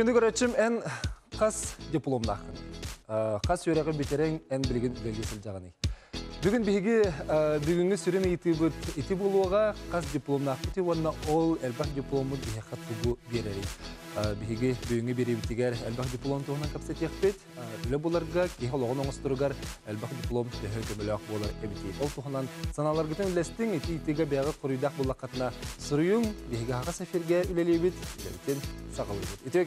Күнді көрәтшім ән қас дипломнақын. Қас өрәғі бетерен ән білген үлелесіл жағаны. Бүгін бігі бүгінгі сүрін ити болуға қас дипломнақы те онна ол әлбақ дипломы бігі қаттығы берері. Бігі бүгінгі беребітігер әлбақ диплом туғынан капсет яқпет. Үлі боларға кейі олығын оңыстырығар әлбақ диплом төхі көмілі ақ болар әбіті. Ол туғынан саналарғытын үлестің ити құрыйдақ болақатына сұрыйың бігі хаға сәферге үлелейбіт, үлеліктен сағылыбыт. Ити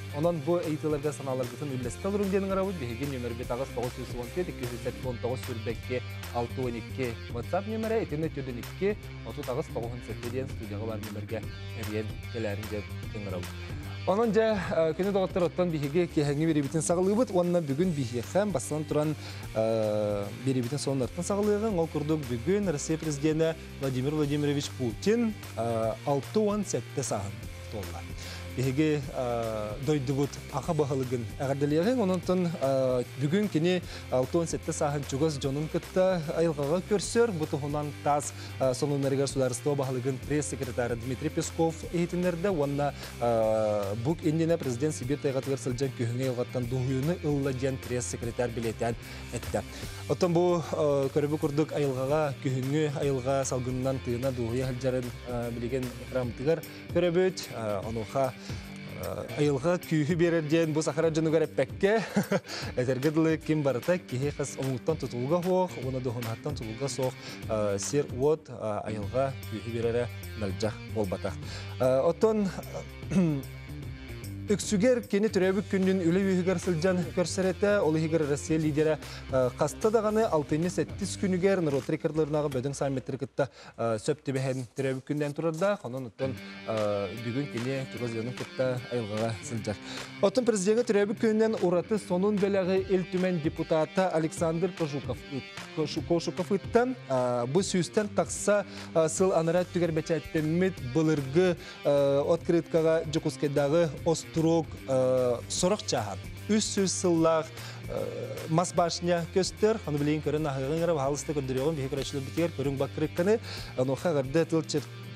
Онон бу эйтилерге саналаргытын үллесте олурун денің арабыт, бігеген нөмір бет ағыз 917 289 сүрбекке 612 WhatsApp нөмірі, интернет өдін 2 30 ағыз 97 ден студияға бар нөмірге әрген келәрін деп дең арабыт. Онон жа күні доғыттар оттан бігеге кехәңі беребітін сағылығыбыт, онына бүгін біге хәм басынан тұран беребітін соңнартын сағылығын, ол күрдік бүгін Россия президенті Владимир Владимирович Путин 6-17 сағын толла. Беге дойдубут аха бахалыгын әгәрдәлеген ононтон бүгін кені 6-17 саһын чугас жонун кытта айылғаға көрсөр бутуһунан тас сонунарыгар сударство бахалыгын пресс-секретары Дмитрий Песков эйтинерде онна бук индина президент Сибир тайгатыгар сылжан көһүңе йылгаттан дуһуйуны ылладен пресс-секретарь билетен этте. Отон бу көрөбү курдук айылғаға көһүңе айылға салгыннан тыына дуһуя хәлжарын билеген рамтыгар көрөбүт онуха айылға күйі берерден бұл сахара жынығар әппәкке әтергіділі кем барыта кеге қыз тұтылға хоқ, оны дұғынаттан тұтылға соқ сер от айылға күйі берері мәлжақ болбатақ. Оттон Үксүгер кені түрәбік күннің үлі үйігер сылжан көрсіреті, ол үйігер Россия лидері қасты дағаны 6-7 күнігер Нұрот рекордларынағы бөдің самметтері кітті сөпті бәхен түрәбік күнден тұрарда, қонын ұттын бүгін кені түргізгенің кітті айылғаға сылжар. Оттын президенті түрәбік күннен ұраты сонун бәләғі ел түмен депутаты Александр Кошуков үттен бұл сүйістен тақса сыл анарат түгер бәчәттенмет бұлырғы открыткаға жүкускедағы остурок сорок чахан. Үс сүз сыллах мас башня көстер, аны билейин көрін ахыгын халысты көрдөрөгөн бихе көрөчүлөр битер, көрүң бакырыкканы, аны хагырда тыл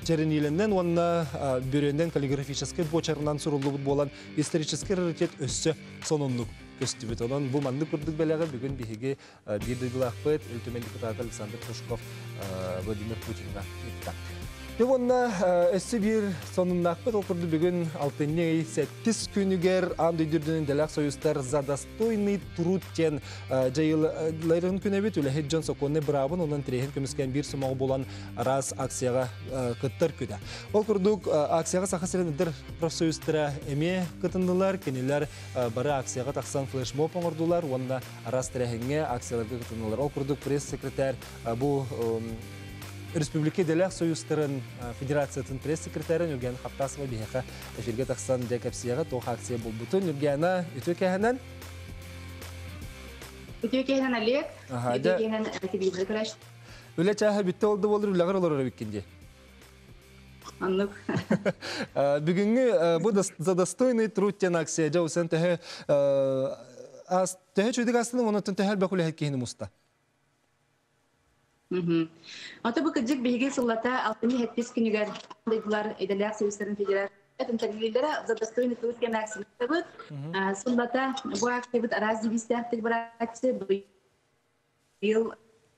черниленнен онна бүренден каллиграфический почернан сурулубут болан исторический раритет өссө сонунлук көстүбүт. Онон бу манды курдук белеге бүгүн биһиги бир дыгылакпыт өлтөмен депутат Александр Пушков Владимир Путинга итта. Йонна өссі бір сонуннақпыт оқырды бүгін алтынней сәттіс күнігер анды дүрдінің дәләқ союстар задостойный труд тен жайылайрын күнебет үлі Джон Соконны бұрабын онын тіреген көміскен бір сумағы болан раз акцияға кыттар күді. Ол күрдік акцияға сақасырын үдір профсоюстара әме кытындылар, кенелер бары акцияға тақсан флешмоб оңырдылар, онына раз тірегенге акцияларға кытындылар. Ол күрдік пресс-секретар бұл Республика Делях Союзтарын Федерациятын пресс-секретарын Юрген Хаптасова бихеха эфирге тақсан декапсияға тоқ акция бұл бұтын. Юргена, үтө кәхінен? Үтө кәхінен Олег, үтө кәхінен телевизор көрәш. Үлі чағы бітті олды болыр, үләғыр олар. Аннық. Бүгінгі бұл задостойный труттен акция жау чөйдік астының оны тәхәл бәкулі әйткені мұста. Ата бу кыджык биһиги сыллата алтыны хетпис күнүгер дыйлар эделяк союзтарын федерация интервьюлера за достойный труд кен аксиябыт сыллата бу дивистяктык бир акция быйыл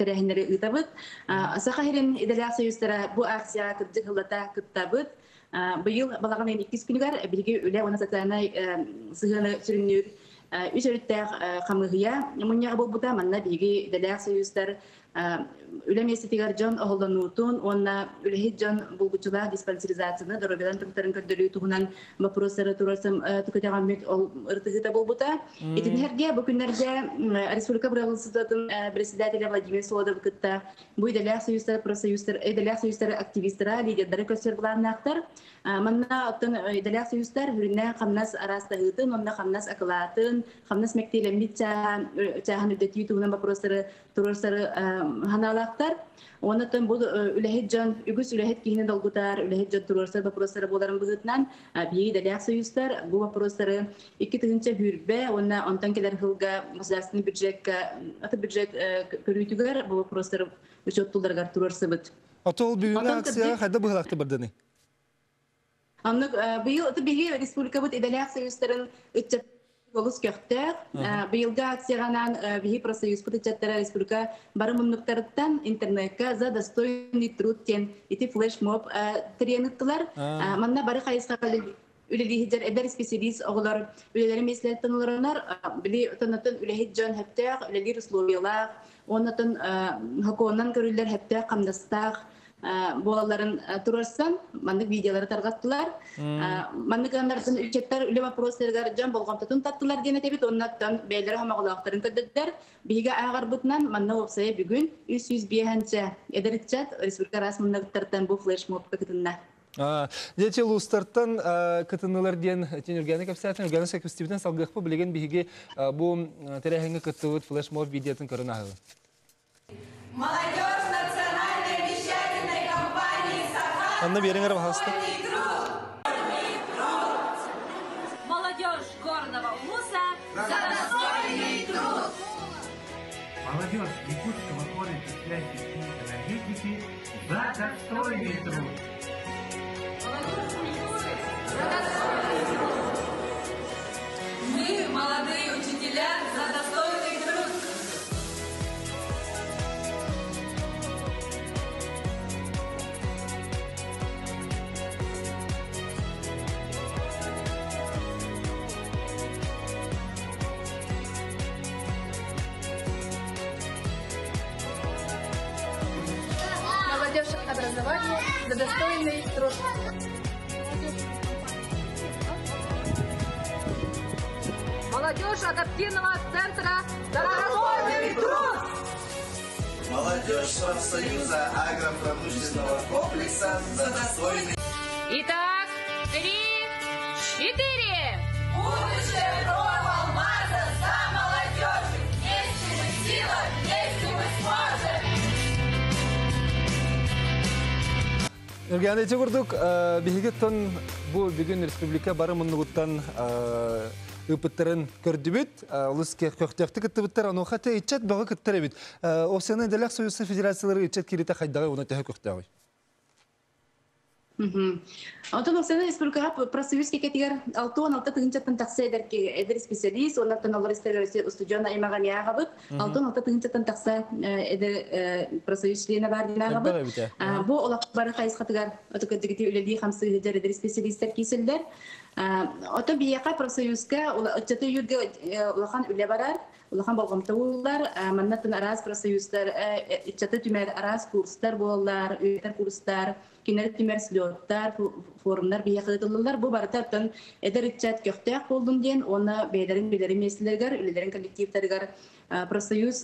тәрәһенләре ытабыт. Саха хирен иделәк союзлары бу акция кырдык хылата кыттабыт. Быйыл балаган 2 күнүгәр билге үлә уна сатана сыгыны сүрүннүр бу бута манна биги союзлар үлемесетигер жон оголонуутун онна үлехит жон булгучулар диспансеризацияны доробедан туктарын көрдөлүү тугунан вопростары турасым тукатаган мек ол ыртыгыта болбута итинерге бу күннерде республика председателя Владимир Солодов кытта бу иделяк союздар профсоюздар иделяк союздар активисттара лидерлары көстөр буларнактар манна оттон союздар арастагытын онна мектелемит үдөтүү турасары ханалактар онотон бу үлэхит жон үгүс үлэхит долгутар үлэхит жон турарсар вопростары боларын бии союздар бу вопростары икки тыгынча хүрбе онна онтон келер хылга государственный бюджетка аты бюджет көрүүтүгөр бу вопростары турарсыбыт Отол бүгүн акция хайда бардыны. Быйыл республика бут үтчеп Голос көқтер, быйылга акциянан бихи профсоюз путычаттара республика бары муннуктарыттан интернетка за достойный труд тен. Ити флешмоб триениттылар. Манна бары хайыска үлелихиджер эдер специалист били үлелир условиялар хаконан көрүллер хептех камдастах болаларын турарсан маннык видеолары таргаттылар маннык аннардын үчеттер үле вопростаргар жан болгонтотун таттылар дене тебит оннаттан бейлер хамаголактарын көдөттер биге агар бутнан манна опсая бүгүн үс жүз биэхенче эдеритчат республика расмыннагыттардан бу флешмоб кытынна Дети лустартан кытынылар ден тенергәне капсатын үргәне сәкүстибитен салгыхпы билеген биге бу терәһеңе кыттыбыт флешмоб видеотын көрүнә һәл. Молодежь Анна береңер бахаста. Молодежь горного вуза за достойный труд. Молодежь Якутского колледжа связи и энергетики за достойный труд. Мы, Молодежь адаптивного центра достойный труд. Молодежь профсоюза агропромышленного комплекса за Үргәне эти курдук биге тон бу бүгүн республика бары муннугуттан ыпыттарын көрдүбүт. Улус көктөктү кыттыбыттар аны хата ичет бага кыттар бит. Осяны делек союз федерациялары ичет кирите хайдагы уна тәһә көктөгөй. Онтон оксана республикага профсоюз кекетигер алтуан алты тыгынчаттан такса эдерки эдер специалист оннаттан олар истер студиона имаган ягабыт алтуан алты тыгынчаттан такса эдер профсоюз члены бар э. бу бары эдер эдер ото отчаты юрге улахан үле барар улахан профсоюздар иччаты түмер арас курстар болалар үйтер курстар. Кинер түмер слеттар форумдар бия кылдылар бу бартаттан эдер иччат көктөк болдун ден оны бейлерин билерин меслергер үлелерин коллективтаргар профсоюз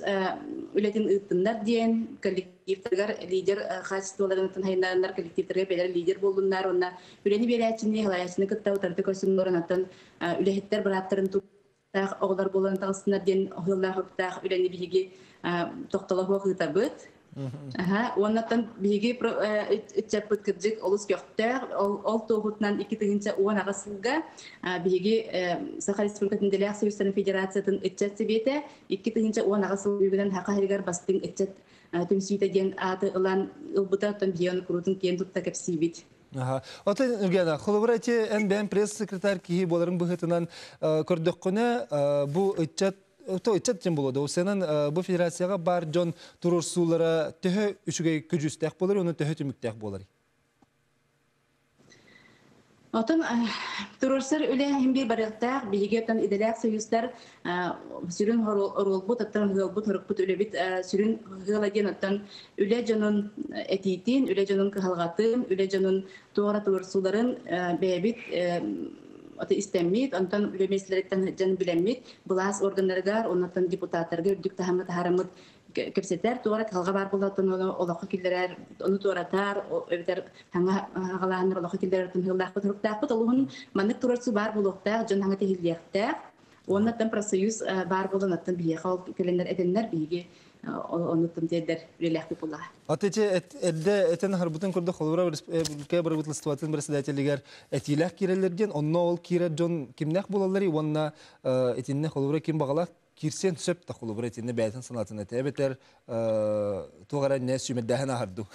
үлетин ыттындар диен коллективтаргар лидер качестволарын хайнандар коллективтарга бейлер лидер болдундар онна үлени берәчини халаячыны кытта утарды көсүн оранатын үлехеттер бараттарын тах оглар болан тагысынар ден охылла тах үлени биги тохтала хуагыта быт Ага, оннаттан биги итчаппыт кырдык олус кёхтер, ол тоғутнан ики тыгынча уан агасылга биги Саха Республикатын Делях Союзтарын Федерациятын итчат себете, ики тыгынча уан агасыл бастың итчат аты ылан ылбытаттан бион курутун кен тутта пресс-секретарь киһи боларын бу то ытчат тем болоду. Сенен бу федерацияга бар жон турурсуулары төһө үчүгэй көжүстәк болар, уну төһө түмүктәк болар. Отон турурсар үле химбир барыктак бигетен иделек союздар сүрүн оролбут аттан хылбут хорукбут үле бит сүрүн хыладен аттан үле жонун этитин үле жонун кыхалгатын үле жонун туара турурсуларын бебит аты истеммит, онтан үлемеслереттен жан билеммит, булас органнарыгар, оннан депутаттарга үрдүк тахамы тахарамыт кепсетер туара калга бар булатын оны олоқы килдерер, оны туаратар, өбетер хаңа галааныр олоқы килдерер тын хылдақ бут хуруктақ бут, олуғын маннык турарсы бар булуқтақ, жон хаңа техилдияқтақ, оннан профсоюз бар булын аттан бияқа ол келендер эденнер биге дедер эдде этен харбутын көрдө республика онно ол кире жон онна этинне холбура ким кирсен сөп та холбура этинне бәйтен санатын эте бетер тугара не сүмеддәһен аһарду.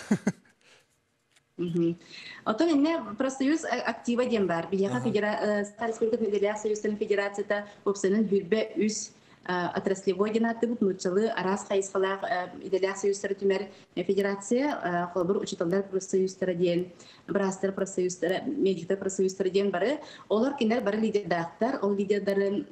Отон инне профсоюз актива дем бар. Бияха федерация республика Федерация Союзын федерацияда опсының хүрбе үс отраслевой денаты бут нучалы арас хайсхалах иделях союзтары түмер федерация холбур учителдар профсоюзтары ден брастер профсоюзтары медиктер профсоюзтары ден бары олар кинер бары лидердактар ол лидердары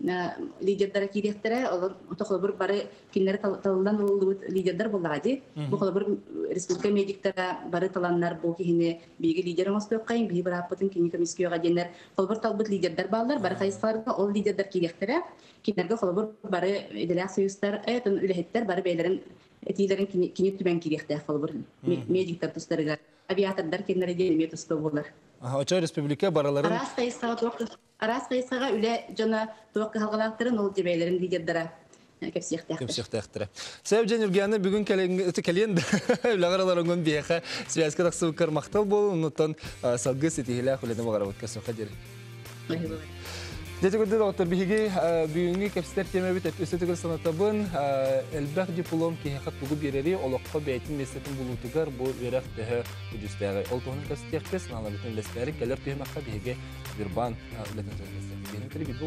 лидердары кирехтере олар холбур бары кинер талдан улут лидердар буллади бу холбур республика медиктера бары таланнар бу кихине биги лидер мостоккайын биги браппытын кини комиссияга денер холбур талбыт лидердар балдар бары хайсхаларга ол лидердар кирехтере. Кинерге холбур бары иделях союзтар этен үлехеттер бары бейлерин этилерин кини түбен кирехте холбур медиктер тустарыга авиатордар кинер де эме тусто болар Аха, очо республика бараларын арас кайсага туак арас кайсага үле жона туак халгалактырын ол жебейлерин лидердара кепсиехте Көпсектәхтәре. Сәбҗән Юрганы бүген кәлен лагаралар онгон бияха связка таксы кармактал бул, нутан салгы сетихилә хулена багарабыт касо хадир. Дете көдө доктор биһиги бүгүнгү кепстер теме бит өсөтөгөр санатабын элбах диплом ки хат бугу берери олокко бейтин месетин булутугар бу верах тәһә үҗүстәгә. Ол тоһун кастехтес нала битен лестәри келер тәһмәккә биһиге бирбан. Бинен кери бит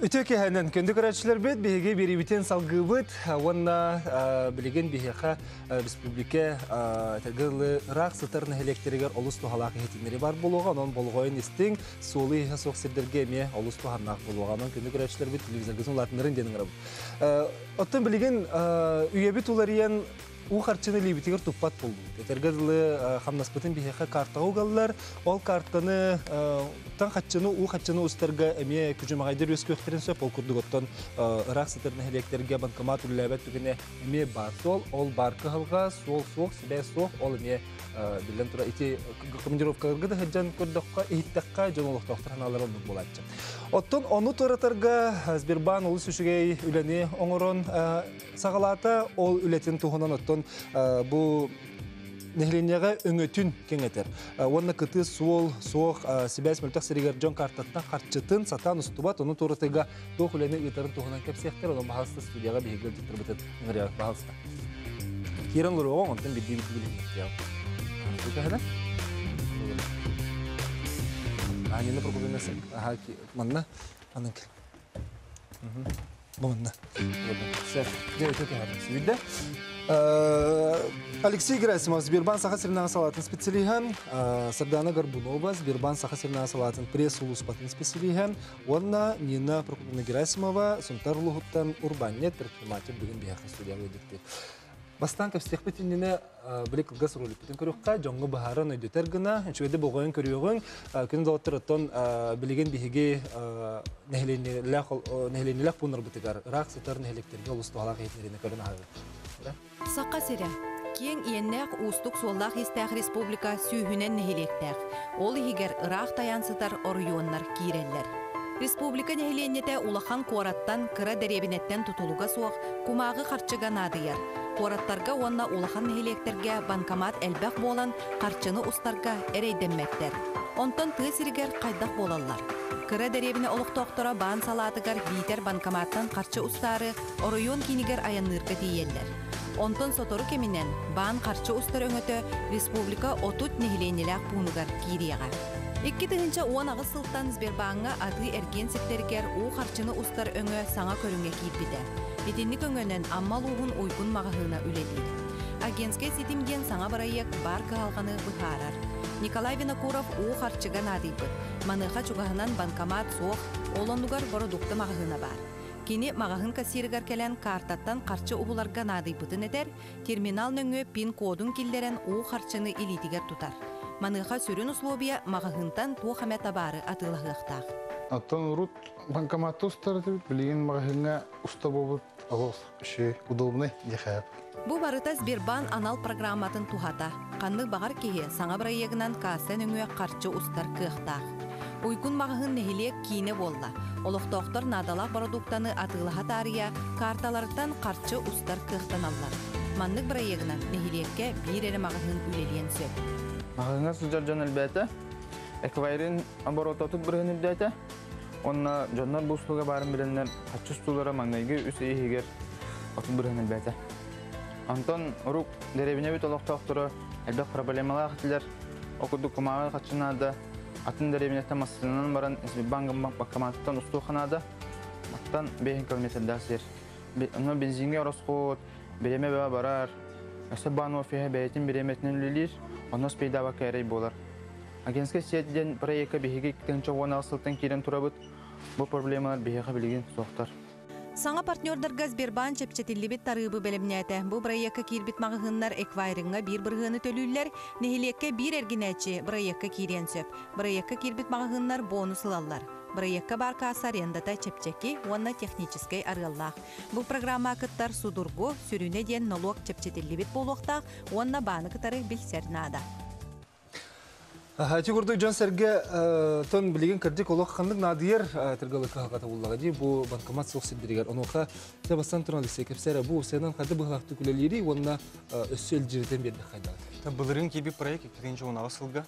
бул. Үтө кеһәнен көндү көрәчләр бит биһиге берибитен салгыбыт онна билеген биһиха республика тәгылы рак сытырны электригер олус тухалак хетинери бар булуга онон болгойн истин сулы хасок сирдерге ме олус тухарнак булуга онон көндү көрәчләр бит телевизорга латнырын денин раб. Оттон билеген үйебит уларыян у харчыны либитигер туппат болду. Этергезлы хамнаспытын бихеха карта ол картаны тан хатчыны у хатчыны устарга эме күжүмагайдыр өс көктерин сөп ол курдуготтон ырак сытырны электерге банкомат үлләбәт түгене эме бар сол, ол бар кыһылга, сол сок, себе сок, ол эме билен тура ити командировкаларга да хаджан көрдөккө иттекка жонолук тохтаналар онун булатчы. Оттон ону торатарга Сбербан улус үшүгей үлени оңорон сагалата ол үлетин тухунан оттон бу нехленеге өңөтүн кеңетер. Онна кыты суол, соох, сибәс мөлтәк сиригер жон картаттан картчытын сатан устубат, оны торатыга тох үлени ытарын тухунан кепсехтер, оны бахалста студияга бейгел житер бітет ыңыряк бахалста. Кирен лұру билин. Бука хада? А, не на прокубинасы. Ага, манна. Анын кел. Манна. Где это ты Видда? Алексей Герасимов, Сбербан Саха Сирнага Салатын специалихан, Сардана Горбунова, Сбербан Саха Сирнага Салатын пресс улус патын специалихан, Онна Нина Прокопина Герасимова, Сунтар Лухуттан Урбаннет, предприниматель бүгін бияқы студия өйдікті. Бастан кәпстек бітініне білек қылғас ролі бүтін көріққа, жоңғы бағарын өйдетер гына, үшігеді бұғойын көріуғын, күн зауыттыр оттон білеген бігеге нәхеленелік бұныр бітігар, рақ сытар нәхелектерге ұлысты халақ еттеріне көрін ағы. Саққа сірі, Киен иеннәк устук суоллах истәх республика сүйүнен нехилектәк. Ол игер ырах таянсытар орыйоннар киреллер. Республика нехиленнете улахан куараттан кыра деребинеттен тутулуга суох кумагы харчыга надыяр. Куараттарга онна улахан нехилектерге банкомат элбәк болан харчыны устарга эрейденмәктер. Онтон тыы сиригер кайдах болаллар. Кыра деребине олуқтоқтора баан салатыгар битер банкоматтан харчы устары оройон кинигер аяннырга диеллер. Онтон сотору кеминен баан харчы устар өңөтө республика отут нехиленеләк пунугар кирияга. Икки тыгынча уон агыс сылтан Сбербанга аты эрген сеттерикер у харчыны устар өңө саңа көрүнгө кийиппите. Битинник өңөнөн аммал угун уйкун магахына үлелир. Агентске ситимген саңа барайык бар кыалганы быхарар. Николай Винокуров у харчыга надыйпыт. Маныха чугаһынан банкомат суох олонугар продукты магахына бар. Кини магахын кассиригар келен картаттан карчы убуларга надыйпытын этер, терминал нөңө пин кодун киллерен у харчыны илитигер тутар. Маныха сүрүн условия магахынтан туохаме табары атылахыктах. Оттон урут банкоматты устар дебит, билеген магазинга уста болбут, алос işi удобный дехап. Бу барыта Сбербан анал программатын тухата. Канны багар кеһе саңа бырайыгынан кассен өңө карчы устар кыхтах. Уйкун магахын нехилек кийне болла. Олохтоқтор надала продуктаны атылаха тария карталарыттан карчы устар кыхтан аллар. Маннык бырайыгынан нехилекке бир эре магахын үлелиен сөп. Элбәте. Эквайрин оборототут бирген элбәте. Онна жоннор бу услуга барын үс ийгер отут бирген элбәте. Антон проблемалар хатилер. Окуду кумага качынада атын деребине тамасынан. Аттан 5 километрда сер. Оно бензинге расход, береме баа барар. Өсө бану феhe бәйтин береметнен үлелир, онос пейдаба кәрей болар. Агентске сетден проекта беһиге китенче уон асылтан кирен турабыт. Бу проблемалар беһиге билген соқтар. Саңа партнердарга Сбербан чепчетиллибит тарыбы белемнәте. Бу проектка кирбит магыһыннар эквайринга бир быргыны төлүлләр, нехилекке бир эргинәче проектка кирен сөп. Проектка кирбит магыһыннар бонус алалар. Проектка бар касса арендата чепчеки, онна технический арыллах. Бу программа кыттар судургу, сүрүнө ден налог чепчетиллибит болуктак, онна баны кытары билсернада. Хачы курдук жан серге тон билеген кырдык олох хандык надыер тыргалы кахагата буллага ди бу банкомат сок сиддиригер онуха те бастан туран лисе кепсере бу сенен хады быхлакты күлелери онна өссөл жирден берди хайда. Былырын кеби проект екінші он асылга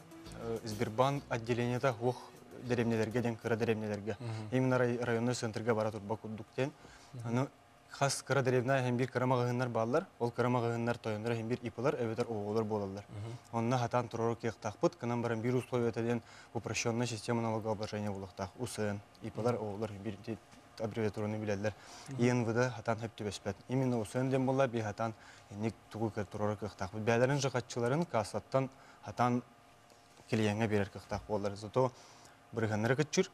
Сбербанк отделениеда ох деревнелерге ден кыра деревнелерге. Именно рай- районный центрге бара турба куддуктен. Аны хас кыра деревна hem bir кыра магыһыннар баллар, ол кыра магыһыннар тойоннар hem bir ипылар, эветер оголар болалар. Онна хатан турору кех тахпыт, кынан баран bir условиятен упрощенная система налогообложения булактах. УСН, ипылар bir ди- аббревиатураны билелер. ИНВД хатан хеп төбеспет. Именно УСН ден болла би хатан ник тугу кер турору кех тахпыт. Бәләрен жыгатчыларын кассаттан хатан килиеңе берер кыхтах болар. Зато биргеннәре көтчүр.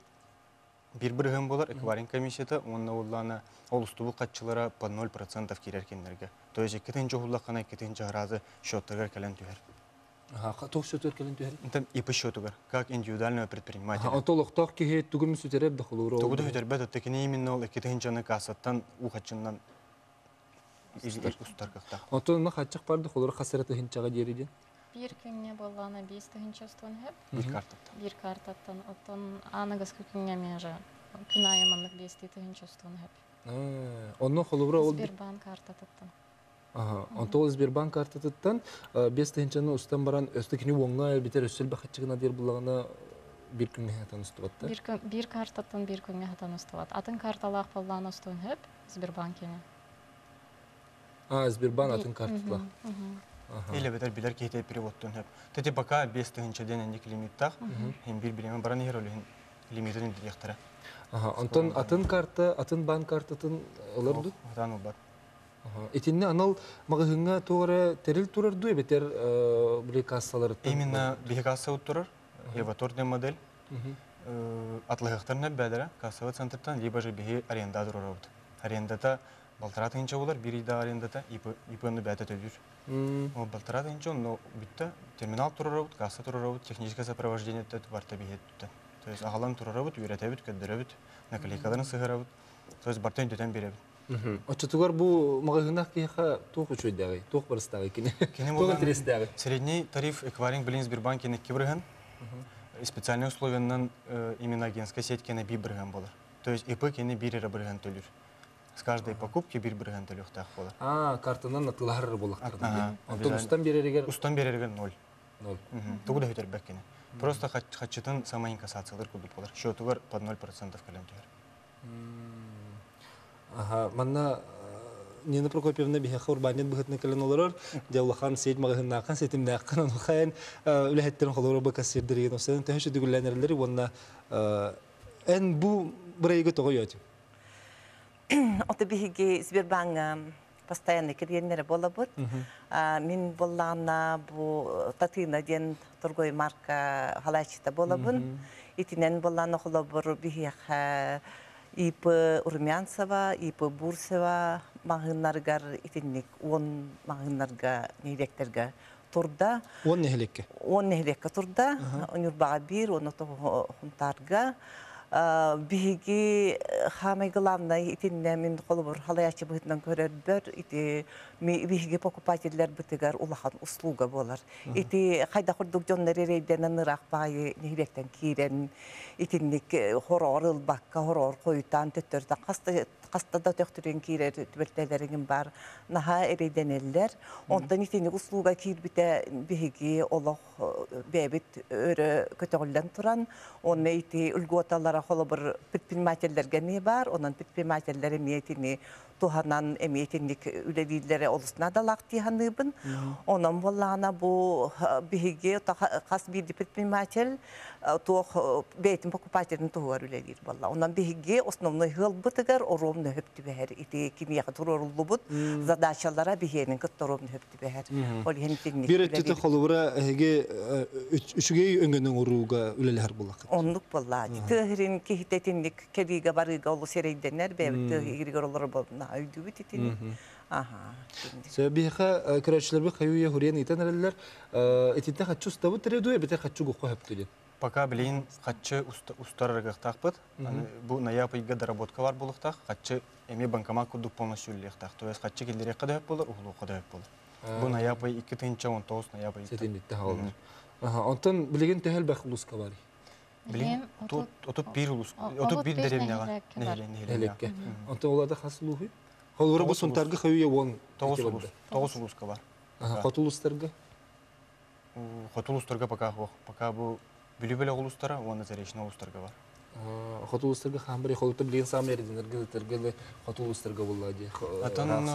Бир бирген болар эквайринг комиссияда, онна уллана ол устубу катчылара по 0% кирер кеннерге. То есть кетен жохулла кана кетен разы счеттагар кален түһәр. Ха тох сөтөр келен түһәр. Это ИП счетугар, как индивидуального предпринимателя. Отолоктох кеһе түгүм сүтереп дахылуру. Тогуда хөтер бәд текене именно ол кетен жаны устар кахта. Отонна хачык барды холор хасараты хинчага дериден. Бир күнгө болгона биз тыгынчастон хеп Bir kartatan. бир картаттан оттон анагас күнгө меже күн айыманлык бести тыгынчастон хеп Онно холора ол Сбербанк картаттан Ага, онтол Сбербанк картатыттан бес тыгынчаны устан баран өстөкүнү оңга битер өсөл бахачыгына дер булагына бир күнгө хатан устубатта. бир күн бир картаттан бир күнгө хатан устабат атын карталаак болгон устун хеп Сбербанкине А, Сбербанк атын картатла. Или бетер билер кейте переводтон хеп. Тети пока без тыгынчаден эндик лимиттах, hem bir биреме баран егер олин лимитин дияқтара. Ага, онтон атын карта, атын банк картатын олорду. Хатан ул бар. Ага, итинне анал магыһыңа тоора терил турарду бетер биле кассаларыттан. Именно бихикаса уттурар, еваторный модель. Атлыгықтарына бәдірі кассовый центртан, либо же бихи арендадыр орауд. Арендата балтара тыгынча болар, бир ида арендата ИПны бәті төлүр. Ол балтара тыгынча, но битта терминал турарауд, касса турарауд, техническое сопровождение тет барта бихет тет. То есть ағалан турарауд, үйретебіт, көддіребіт, наклейкаларын сығырауд. То есть бартан дөтен беребіт. Очотугар бу магагынак киха тух учуйдагы, тух барыстагы кине. Болған интерестагы. Средний тариф эквайринг билин Сбербанк кене кибрыган. Специальный условиянан э, именно агентская сеть болар. То есть ИП төлүр. С каждой покупки бир бирган төлүх так болар. А, картынан атылар Антон обязательно. устан беререгер Устан берерген ноль. ноль. Тугу да хөтербек кене. Просто хач- хачытын самая инкассациялар кубут болар. Счетугар под 0% калем төгөр. Ага, манна э, Нина Прокопьевна бихе хурбанет быхытны кален олорор, Дявлахан сейт магагыннакан сетимнакан он хаен үлехеттерин холору ба кассирдерген осен төһөшө дүгүлләнерләре вонна эн бу бирайгы тогойот. Ота биһиги Сбербанк постоянный клиенттері болабыт. А, Мин боллана бу Татина ден торгой марка халачита болабын. Итинен боллана холобур бихих ИП Урмянцева, ИП Бурсева мағыннаргар итинник он мағыннарга нейректерге турда. Он нехлекке. Он нехлекке турда. Онюрбаға оны. Биһиги хамай главный итинне мин холбор халаячы бытынан көрөрбөр ити биһиги покупательлер бытыгар улахан услуга болар ити хайда хурдук жоннер рейден нырак баайы нихиректен кирен итинник хорор ылбакка хорор койтан төттөрдө каста кастада төктүрен кирер түбөлтелерин бар наха эрейденеллер онтан итинник услуга кирбите биһиги олох бебит өрө көтөгүллен туран онны ити үлгуоталара холобур предпринимательлерге бар онан предпринимательлер эмиетини туханан эмиетинник үлелилере олусуна да лактыханыбын онан боллана бу биһиги кас бирди предприниматель туох бейтин покупательин тугар үлелир болла онан биһиги основной хылбытыгар оромны хөптүбэхер ити кимияка туроруллубут задачалара биһиэнин кытторомны хөптүбэхер ол хентинник Бир эттите холовра эге үчүгей өңгөнүн уруга үлелер булак. Болла. Кихитетинник кедиге барыга олу серейденер бе олар болна үйдүбүт итин. Аха. Се биха көрөчлөр бу хаюя хурен итенерлер этитте хачу ставы тредуе бите хачу гукка хөптүле. Пока билин хатчы устарыргахтахпыт. Бу наябыйга доработка бар булыктах. Хатчы эми банкомат курдук полностью үлехтах. То есть хатчы келдере кадап болар, углу кадап болар. Бу наябый 2 тынча 19 наябый. Сетин битте халдар. Аха, онтон билеген техел бах улуска бар. Билин тут отут бир улус, отут бир деревняга. Элекке. Онтон оларда хасылуһу. Холвара бу сунтарга хаюя вон. Тогуз улус, тогуз улуска бар. Аха, хотулустарга. Хотулустарга пока хох, пока бу Бүлүбеле улустара, оны заречный улустарга бар. Хотулустарга хамбри холута билген самердинерге тергеле хотулустарга буллади. Атын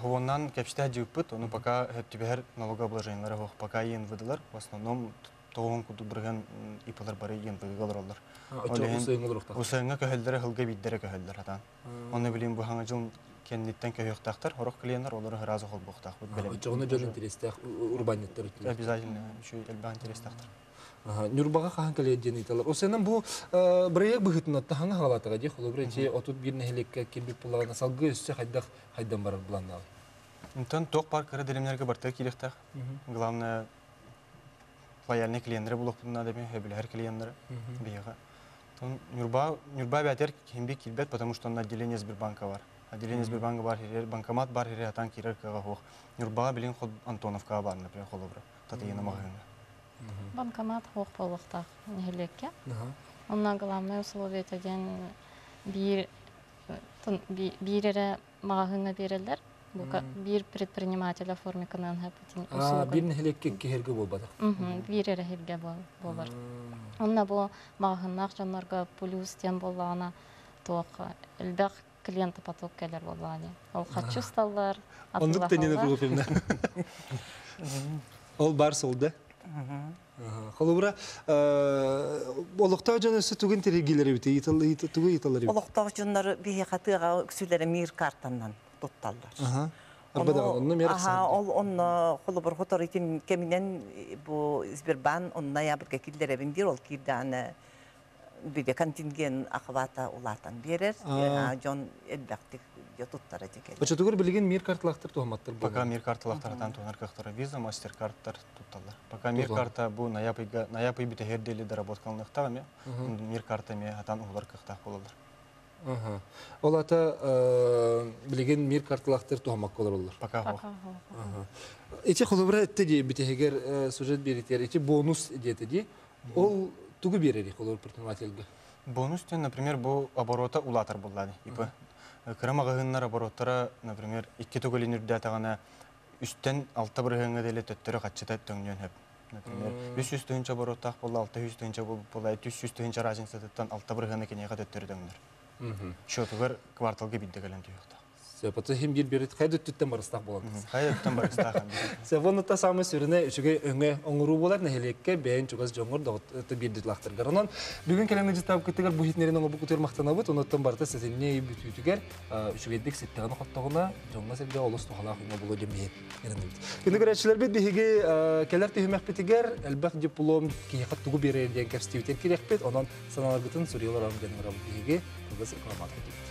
ховоннан кепште жыппыт, оны пока хөптүбер налогообложениялары хох, пока ен выдылар, в основном тоғын куду бірген ипалар бары ен выдылар олар. Усайыңа көһөлдөрө хылга биддере көһөлдөр атан. Оны билин бу хаңа жыл кенниттен көһөктактар, хорок клиенттер олар разы хол бухтак. Жол. Обязательно, еще интерестактар. Италар. Атта хаңа отут салгы өссө хайдах хайдан барар буланнал. Интен ток бар кыры делемнерге барта килехтах. Главное лояльный клиенттер булук бунна деме. Тон Нюрба Нюрба бәтер килбет, потому что на отделение Сбербанка бар. Отделение Сбербанка бар, банкомат бар, атан кирер кага хох. Нюрба ход Антоновка бар, например, холобра. Татыйна магазинга. Банкомат. Онна главное условие деген бир берелер. Бир предприниматель форме канан хапытин А, бир нехлекке кехерге болбадык. Мхм, бирере херге болар. Онна бу магазиннак жаннарга плюс тем болана тоқ элбек клиенты поток келер болани. Ол хачу сталлар, Ондук та нене булупимна. Ол бар солда. Холубра олуктаа жана өсө түгүн терегилери бите италы түгү италары. Олуктаа жоннор бие хатыга күсүлери мир тутталдар. Аха. Арбада онны мер Аха, ол онно холубур хотор итин кеминен бу Сбербан онна ябырга килдере биндир ол кирданы биде континген ахвата улатан берер. Жон элбактик ютуттара жеке. Очо түгөр билген мир карталактар тухаматтар бу. Пока мир карталактардан тонар кахтара виза, мастер карттар тутталар. Пока мир карта бу наябыйга наябый бите хердели доработкалныктагы ме мир карта ме атан улар кахтак болалар. Аха. Ол ата э, билеген мир карталахтар тухамак олар. Пока хох. Аха. Ичи холобра этте ди битегер э, сюжет беритер, ичи бонус диете ди. Ол тугу берери холор предпринимательге. Бонус тен, например, бу оборота улатар буллады. Ипа кырамагыннар обороттара, например, икки тугулин үрдәтагана үстен алта биргәнгә деле төттөрө качыта төңнөн хеп. Например, 300 тыгынча обороттак булды, 600 тыгынча булды, 300 тыгынча разницатан алта биргәнгә кенега төттөрө төңнөр. Мгм. Шотугар кварталга биддегелен туйыкта. Сепаты хим бир берит кайда түттен барыстак болот. Кайдаттан барыстак. Севонта самы сүрүнө үчүгө өңө оңуру болар нехелекке бен чугас жоңор. Гаранан бүгүн келеңе житап кеттигер бу хитнерин оңо бу кутер мактанабыт, онуттан барта сетине бүтүтүгер үчүгедик сеттеген хоттогуна жоңга серге олус тухала хыңа боло жембе. Күнү көрөчүлөр бит биһиги келер түймөк битигер элбак диплом кийхат тугу берер деген кепстивитер керекпет, онон саналаргытын сурьялар ам генерал биһиги visit globaltechie.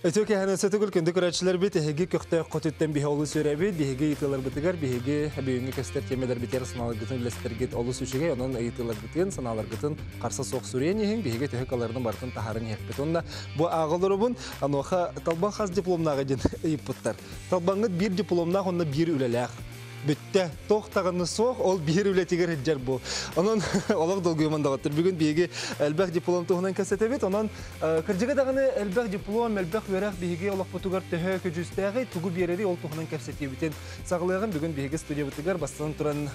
Өтөке хана сетүгүл күндү көрөчүлөр бит эһиги көктө котуттан бихи олус сүрәби биһиги итылар битигер биһиги хабыйыңы кестер темелер битер саналар гытын лестергет олус үшүгө онон итылар битен саналар гытын карса сок сүрәниһин биһиги төһөкаларының бартын тахарын яппет онда бу агылырыбын аноха талбан хас дипломнага ден ыйыппыттар. Талбаңыт бир дипломнаг онда бир үлеләх бүттә тоқтағаны соқ ол бир үлетигер хиджар бу. Онон олог долгуйман дагаттыр бүгүн биги элбэх диплом туһунан кесетебит онон кыржыга даганы элбэх диплом элбэх верах биги олог бутугар төһө көжүстәги тугу берери ол туһунан кесетебитен саглыгын бүгүн биги студия бутугар бастан туран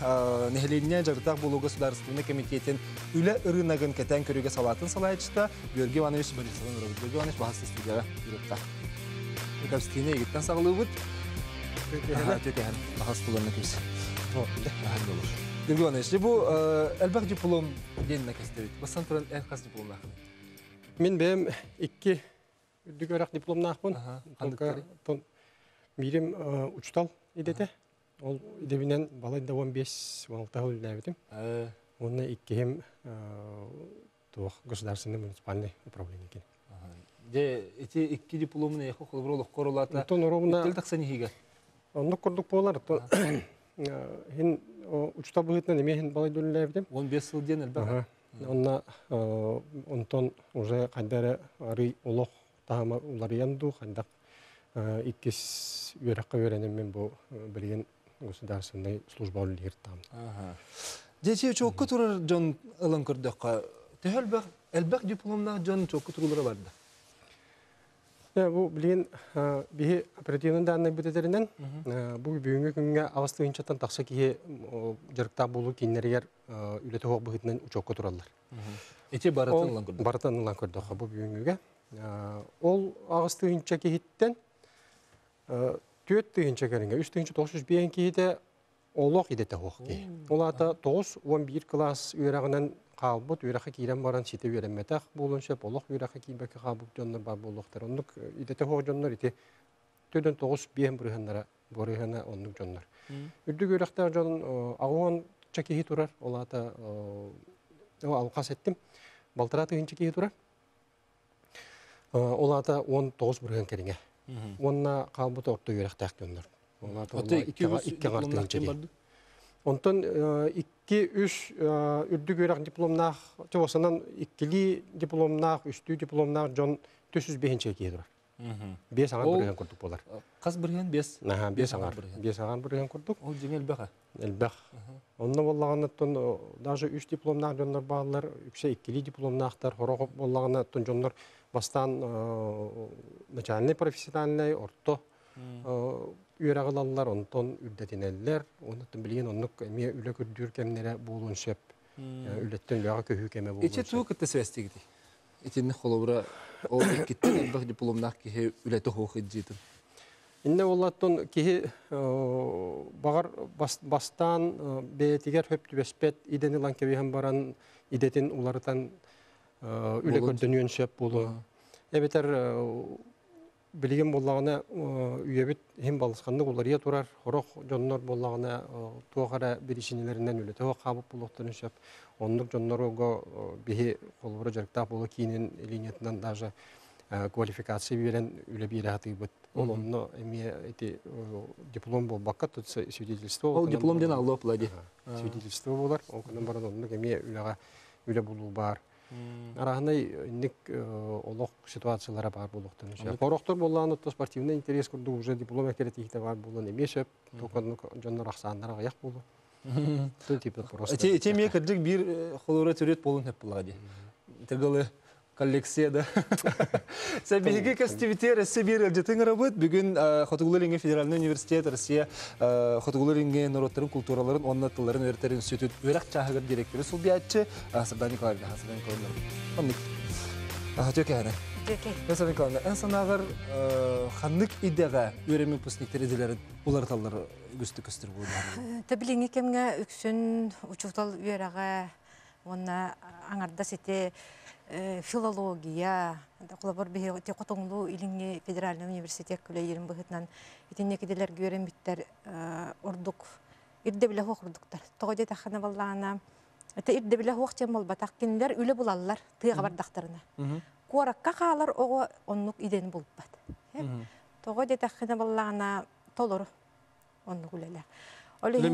нехленне жартак болуу государственный комитетин үле ырынагын кетен көрүгө салатын салайчыта Георгий Иванович Борисович Георгий Иванович бахасы студияга юртта Экавстине егиттен саглыгыбыт Төкәһен, бахас кулларына кирсе. Георгий Иванович, бу диплом денне туран эн хас бем? Тон мирим учтал идете. Ол идебинен балайда 15-16 хыл нәбитим. Онна икким туох государственный муниципальный управление кен. Де эти икки дипломны яхо холбролох королата. Тон оровна Тел таксани онно курдук болар. Хин учтал быгытна неме хин балайда нәбитим. 15 жыл ден элбэх. Онна онтон уже кайдары ары олох тахама уларыянду кайдак иккис үеракка үеренем мен бу билген государственный служба улиртам. Дече чокку турар жон ылын көрдөккө. Төһөлбөх элбэх дипломнах жон чокку турулары барды. Э, Бу билген бихи оперативный данный бүтэтеринен бу бүгүнгү күнгө авасты инчаттан такса кие жарыкта болу киннергер үлете хок быгытынан учокко тураллар. Эти баратын ылын көрдө. Баратын ылан көрдөк бу. Ол агысты инча кихиттен төт тыгынча керинге, үч тыгынча тоғыз жүз бейін кейде олық идете хоқ ки. Ол ата тоғыз, он бир класс қалбыт, үйраққа кейден баран сите үйренметақ болынша, олық үйраққа кейбекі қалбыт жонлар бар болықтар. Онлық идете хоқ жонлар ите төден тоғыз бейін бұрыханлара, бұрыхана онлық жонлар. Үрдік үйрақтар жон ағуан чакихи турар, ол ата алқас еттім. Балтыра тыгынча кейі турар. Ол ата 19 бұрыхан керіңе. Онна қалбыт орта үйрақтақ жонлар. Ол ата Ота икки ғартыгын чеги. Икки үш үрдүк үйрак дипломнах, чоосынан иккили дипломнах, үстүү дипломнах жон 405 кие турар. Бес аңар бүрген курдук болар. Кас бірген бес. Наха, бес аңар. Бес аңар бүрген курдук. Ол жеңел бәға. Элбэх. Онна боллаганаттан даже үч дипломнах жоннор баалар, үксе иккили дипломнахтар хорого боллаганаттан жоннор бастан э, начальный профессиональный орто үйрагылалар, онтон үрдетинеллер, онтон билген оннук эме үлө көрдүр кемнере болун шеп, үлеттен бага көһү кеме болун Иче туу кытты свестигди. Итинне холобра ол киттен элбэх дипломнах кихе үлете хоқ иджитин. Инне олаттон багар бас- бастан бетигер хөп түбеспет идени лан кебиһен баран э, үле Болун. көрдөнүөн сөп болу. Эбетер билген боллагына үйебит хим балысканды улария турар хорох жоннор боллагына туохара биришинелеринен үле тоо кабып булуктарын сөп оннук жоннорго бихи колбура жарыктаак болу кийинин линиятынан даже э, квалификация берен үле бирахатыбыт. Ол онно эми эти э, диплом болбакка тут с- свидетельство. Ол диплом ден баран- алып лади. Ага, Свидетельство болар. Окунан баран онно эми үле булуу бар. Арахнай ник олох ситуациялара бар болуктан. Корохтор болланы то спортивный интерес курду уже диплом экерет ихте бар болан эмешеп, токон жоннор аксаннар аяк болу. Ту типа просто. Те те ме кырдык бир холора төрөт болун хеп булаги. Тегеле коллекцияда. Сәбиге кастивитер сибир элжетин рабыт бүгүн Хотугуларинге федеральный университет Россия Хотугуларинге народтарын культураларын онна тылларын өйрөтөр институт өрак чагыр директору Сулбиятчы Сырдан Николаевна Хасан Николаевна. Онник. Төке аны. Хасан Николаевна, эн санагыр ханнык идега өйрөмө пустниктер иделерин улар таллары гүстү көстүр булды. Табилиңи кемге үксүн учутал үерага онна аңарда сите э, филология кулабар бихи те котоңлу илиңи федеральный университет күле ерин быхытнан итинне киделер гөрен биттер э, ордук ирде биле ордуктар. Тогоде тахана баллана это ирде биле хох тем болбатак кинилер үле булаллар тыга бардактарына куаракка каалар ого оннук иден тогоде тахана баллана толор оннук үлелер Үлеместе тоху. Балланы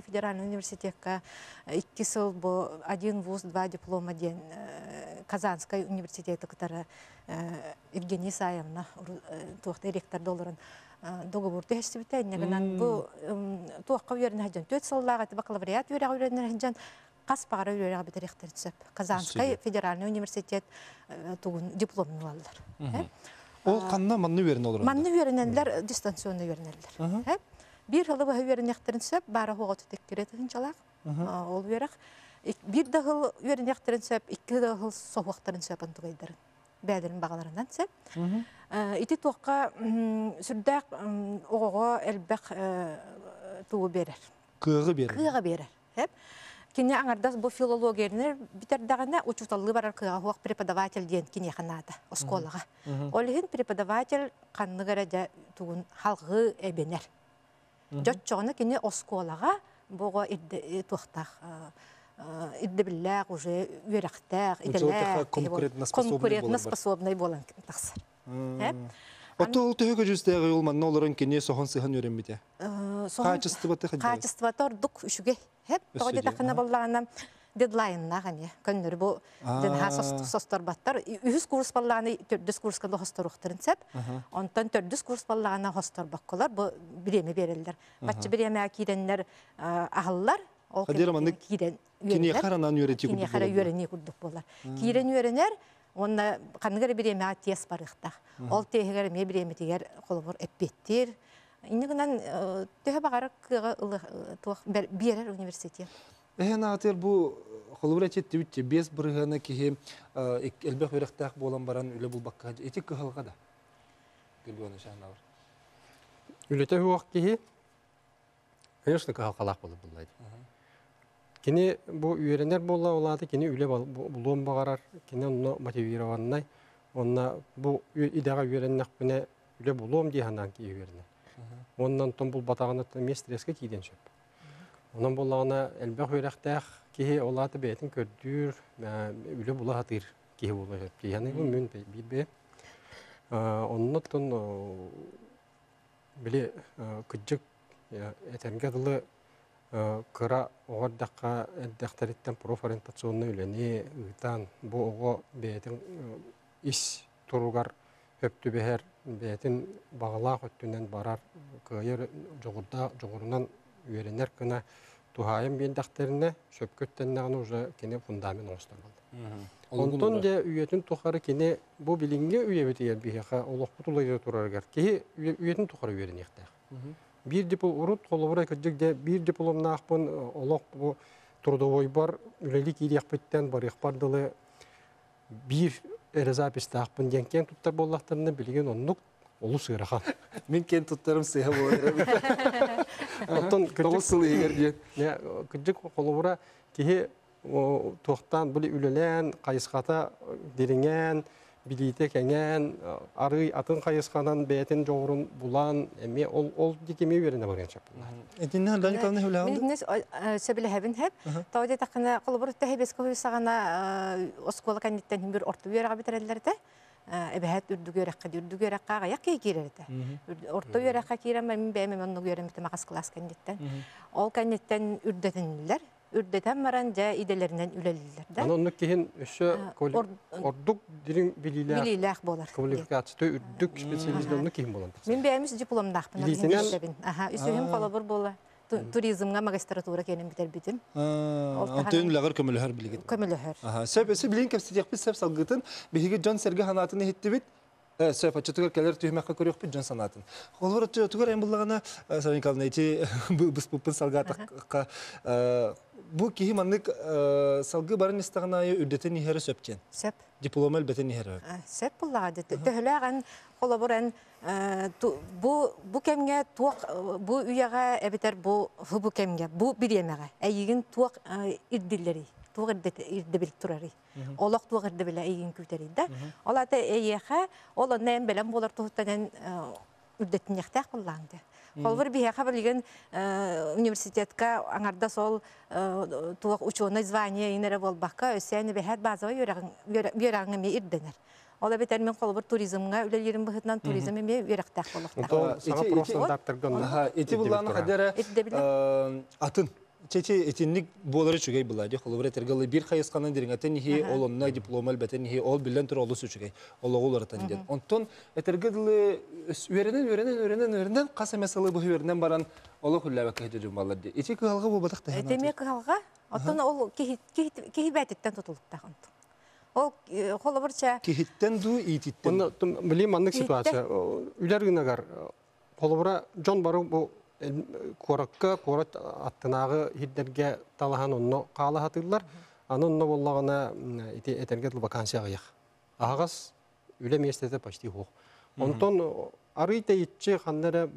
федеральный университетка икки сыл бу один вуз два диплома ден э, Казанской университеті кытары э, Евгения Исаевна туақта ректор долларын договорды бу төт бакалавриат федеральный университет э, тугун дипломын алалар. Ол канна манны берин olur. Манны веренелер дистанционно веренелер. Бир хылы баһы веренектерин сөп бара хуга тутек керетин чалак. Ол верек. Бир да хыл веренектерин сөп, икки да хыл соһуактарын сөп антугайдар. Бәдерин багаларынан сөп. Ити тоққа сүрдәк оғоға әлбәк туы берер. Кыга берер. Кине аңардас бу филологиянер битер дагана учуталлы барар кыга хуак преподаватель диен кине ханада осколага. Олихин преподаватель канныгара да тугун халгы эбенер. Жотчоны кине осколага бого идде тухтах идде биллах уже үерактах Учетах конкурентоспособный конкурентно способный болан тахсар. Хэ? Ото ол төһөгө жүстәге ул манна оларын кине сохон сыхан өремите. Э, Качество ты ходил. Качество тордук үшүге. Хеп, тоҕо тахына боллаана дедлайнна гане. Көннөр бу Аа. хасос состор баттар. Үһүс курс боллааны төрдөс курска да хосторуктарын сеп. Онтан төрдөс курс боллаана хостор баккалар бу биреме берелдер. Баччы биреме киреннер ахаллар. Ол кирен кине харанан өрети Кине хара юрени курдук болар. Кирен юренер онна каныгар биреме атиес барыхта. Ол tehegер ме биреме тигер колобор эппеттер. Иннигинен төһө багара кыга ылы туах берер университет. Эһен атыр бу холура четти битти бес бырыгына киһи элбэх берехтах болан баран үле бул бакка эти кыһалга да. Гөлгөнө шахнавар. Үлете хуак киһи, конечно, кахалкалак болуп буллайды. Кини бу үйренер болла олады, кини үле булуун багарар, кини онно мотивированнай, онна бу идега үйреннек бине үле булуум диханан ки үйренер. Оннан тон бул батагына местреске кийден шөп. Онан боллагына элбэх үйрәхтәх киһи олаты бетин көрдүр, үле була хатыр киһи була шөп. Бу мен билбе. Онно тон биле кыджык этерге дылы кыра оғырдаққа әддәқтәриттен профориентационный үләне ыытан бу оғы бәйтін ис туругар өптү бәһәр бәйтін бағала хөттүнен барар кыйыр жоғырда жоғырынан үйренер кына тухайым бендәқтеріне сөпкөттеннәғын уже кене фундамент оңыстар болды. Онтон де үйетін тухары кене бу билинге үйебет ел бихеха олох бутулайы тураргар. Ки үйетін тухары үйрен яхтах. Бир диплом урут кыджык де бир диплом нахпын олох бу трудовой бар үлелик иряхпыттан бар яхпардылы бир эрезапис тахпын денкен туттар боллахтарына билген оннук олу сырахан. Мен кен туттарым сыйга болар. Оттон кыджык колобура кихи туохтан бүли үлелен, кайысқата дереңен, билите кеңен ары атын кайысканан бетин жоғырын булан эми ол ол дикеме берене барган чап. Этиннен Дани Калны хөле алды. Миннес сөбіле хәп. Тауды тақына қолыбыр үтті хәбескі хүй сағана оскола кәнеттен бір орты үйерға бітерелерді. Эбәһәт үрдүгөрәккә үрдүгөрәккә аяк кей кирерде. Орто үйерәккә кирәм мен бәме мен нүгөрәм бите магас класс кәнеттен. Ол кәнеттен үрдәтенләр. Үрдәтән маран жа иделәреннән үләлиләр да. Аны онны киһин өссө ордук дирин билилер. Билиләх болар. Квалификация үрдүк специалист онны киһин булан. Мен бәмис дипломдахпын. Илисенен- Аха, үсүһүм колобур була. Туризмга магистратура кенем битер битим. Антон лагыр көмөлөр билигит. Көмөлөр. Аха, сөп эси билин кепсидек бис сөп салгытын биһиги Джон Серге ханатыны хитти бит. Э, сөп ачытыгар келер түймәккә көрөк бит Джон санатын. Холор түгәр эм буллагана Савинкалны ити бис бупын салгатыкка бу киһи маннык салгы барын истагана үрдәтен нихәре сөптен. Сөп. Диплом әлбәтен нихәре. Сеп буллады. Төһләгән колобуран бу бу кемгә туак бу уяга әбитер бу бу кемгә бу биремәгә. Әйген туак ирдилләри. Туак ирдә бил турары. Олак туак ирдә белә әйген күтәри дә. Алата әйәхә ол нәм белән булар туһтан үрдәтен яхтак булланды. Холбыр бия хабарлыгын университетка аңарда сол туак ученый звание инере болбакка өсәне бәһәт базовый йөрәгән ми ирденер. Ола бит мен холбыр туризмга үлелерин быһытнан туризм ми йөрәктәк болыкта. Саңа профстандарттардан. Аха, эти булланы хадера атын Чече этинник болары чүгей була ди холобре тергалы бир хайысканын дириңатен нихи ол онна диплом албетен нихи ол билен тур олу сүчүгей ол огул артан ден онтон этергыдлы үренен үренен үренен үренен каса месалы бу үренен баран олу хүлләбә кәһде жумалар ди. Ичи калга бу батак та Этеме калга, отон ол кихибәтеттен тутулукта хонт. Ол холобырча кихиттен ду ититтен. Билим аннык ситуация. Үләр гынагар холобра Джон бару бу коракка корат аттынагы хиддерге талахан онно кала хатылар. Аны онно боллагана ити этерге вакансия як. Агас үле местете почти хох. Онтон арыйта итче ханнара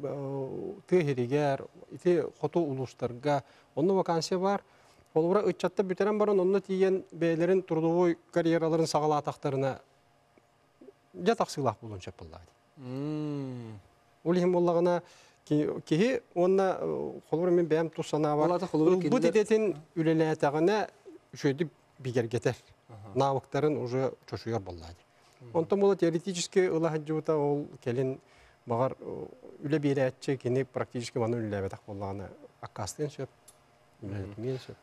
тыһиригер ити хоту улустарга онно вакансия бар. Олура ычатта бүтерен барын онно тиен бээлерин трудовой карьераларын сагалатактарына я таксылах булун чапыллады. Улихим боллагана киһи онна холбор мен бәм тусана бар. Бу дитетин үлеләтәгенә шөйди бигергетер. Навыктарын уже чошуяр боллады. Онтон була теоретически ыла хаҗута ол келин багар үле бирәтче кини практически маны үлеләбәтәк боллаганы аккастен шөп. Үлеләтмен шөп.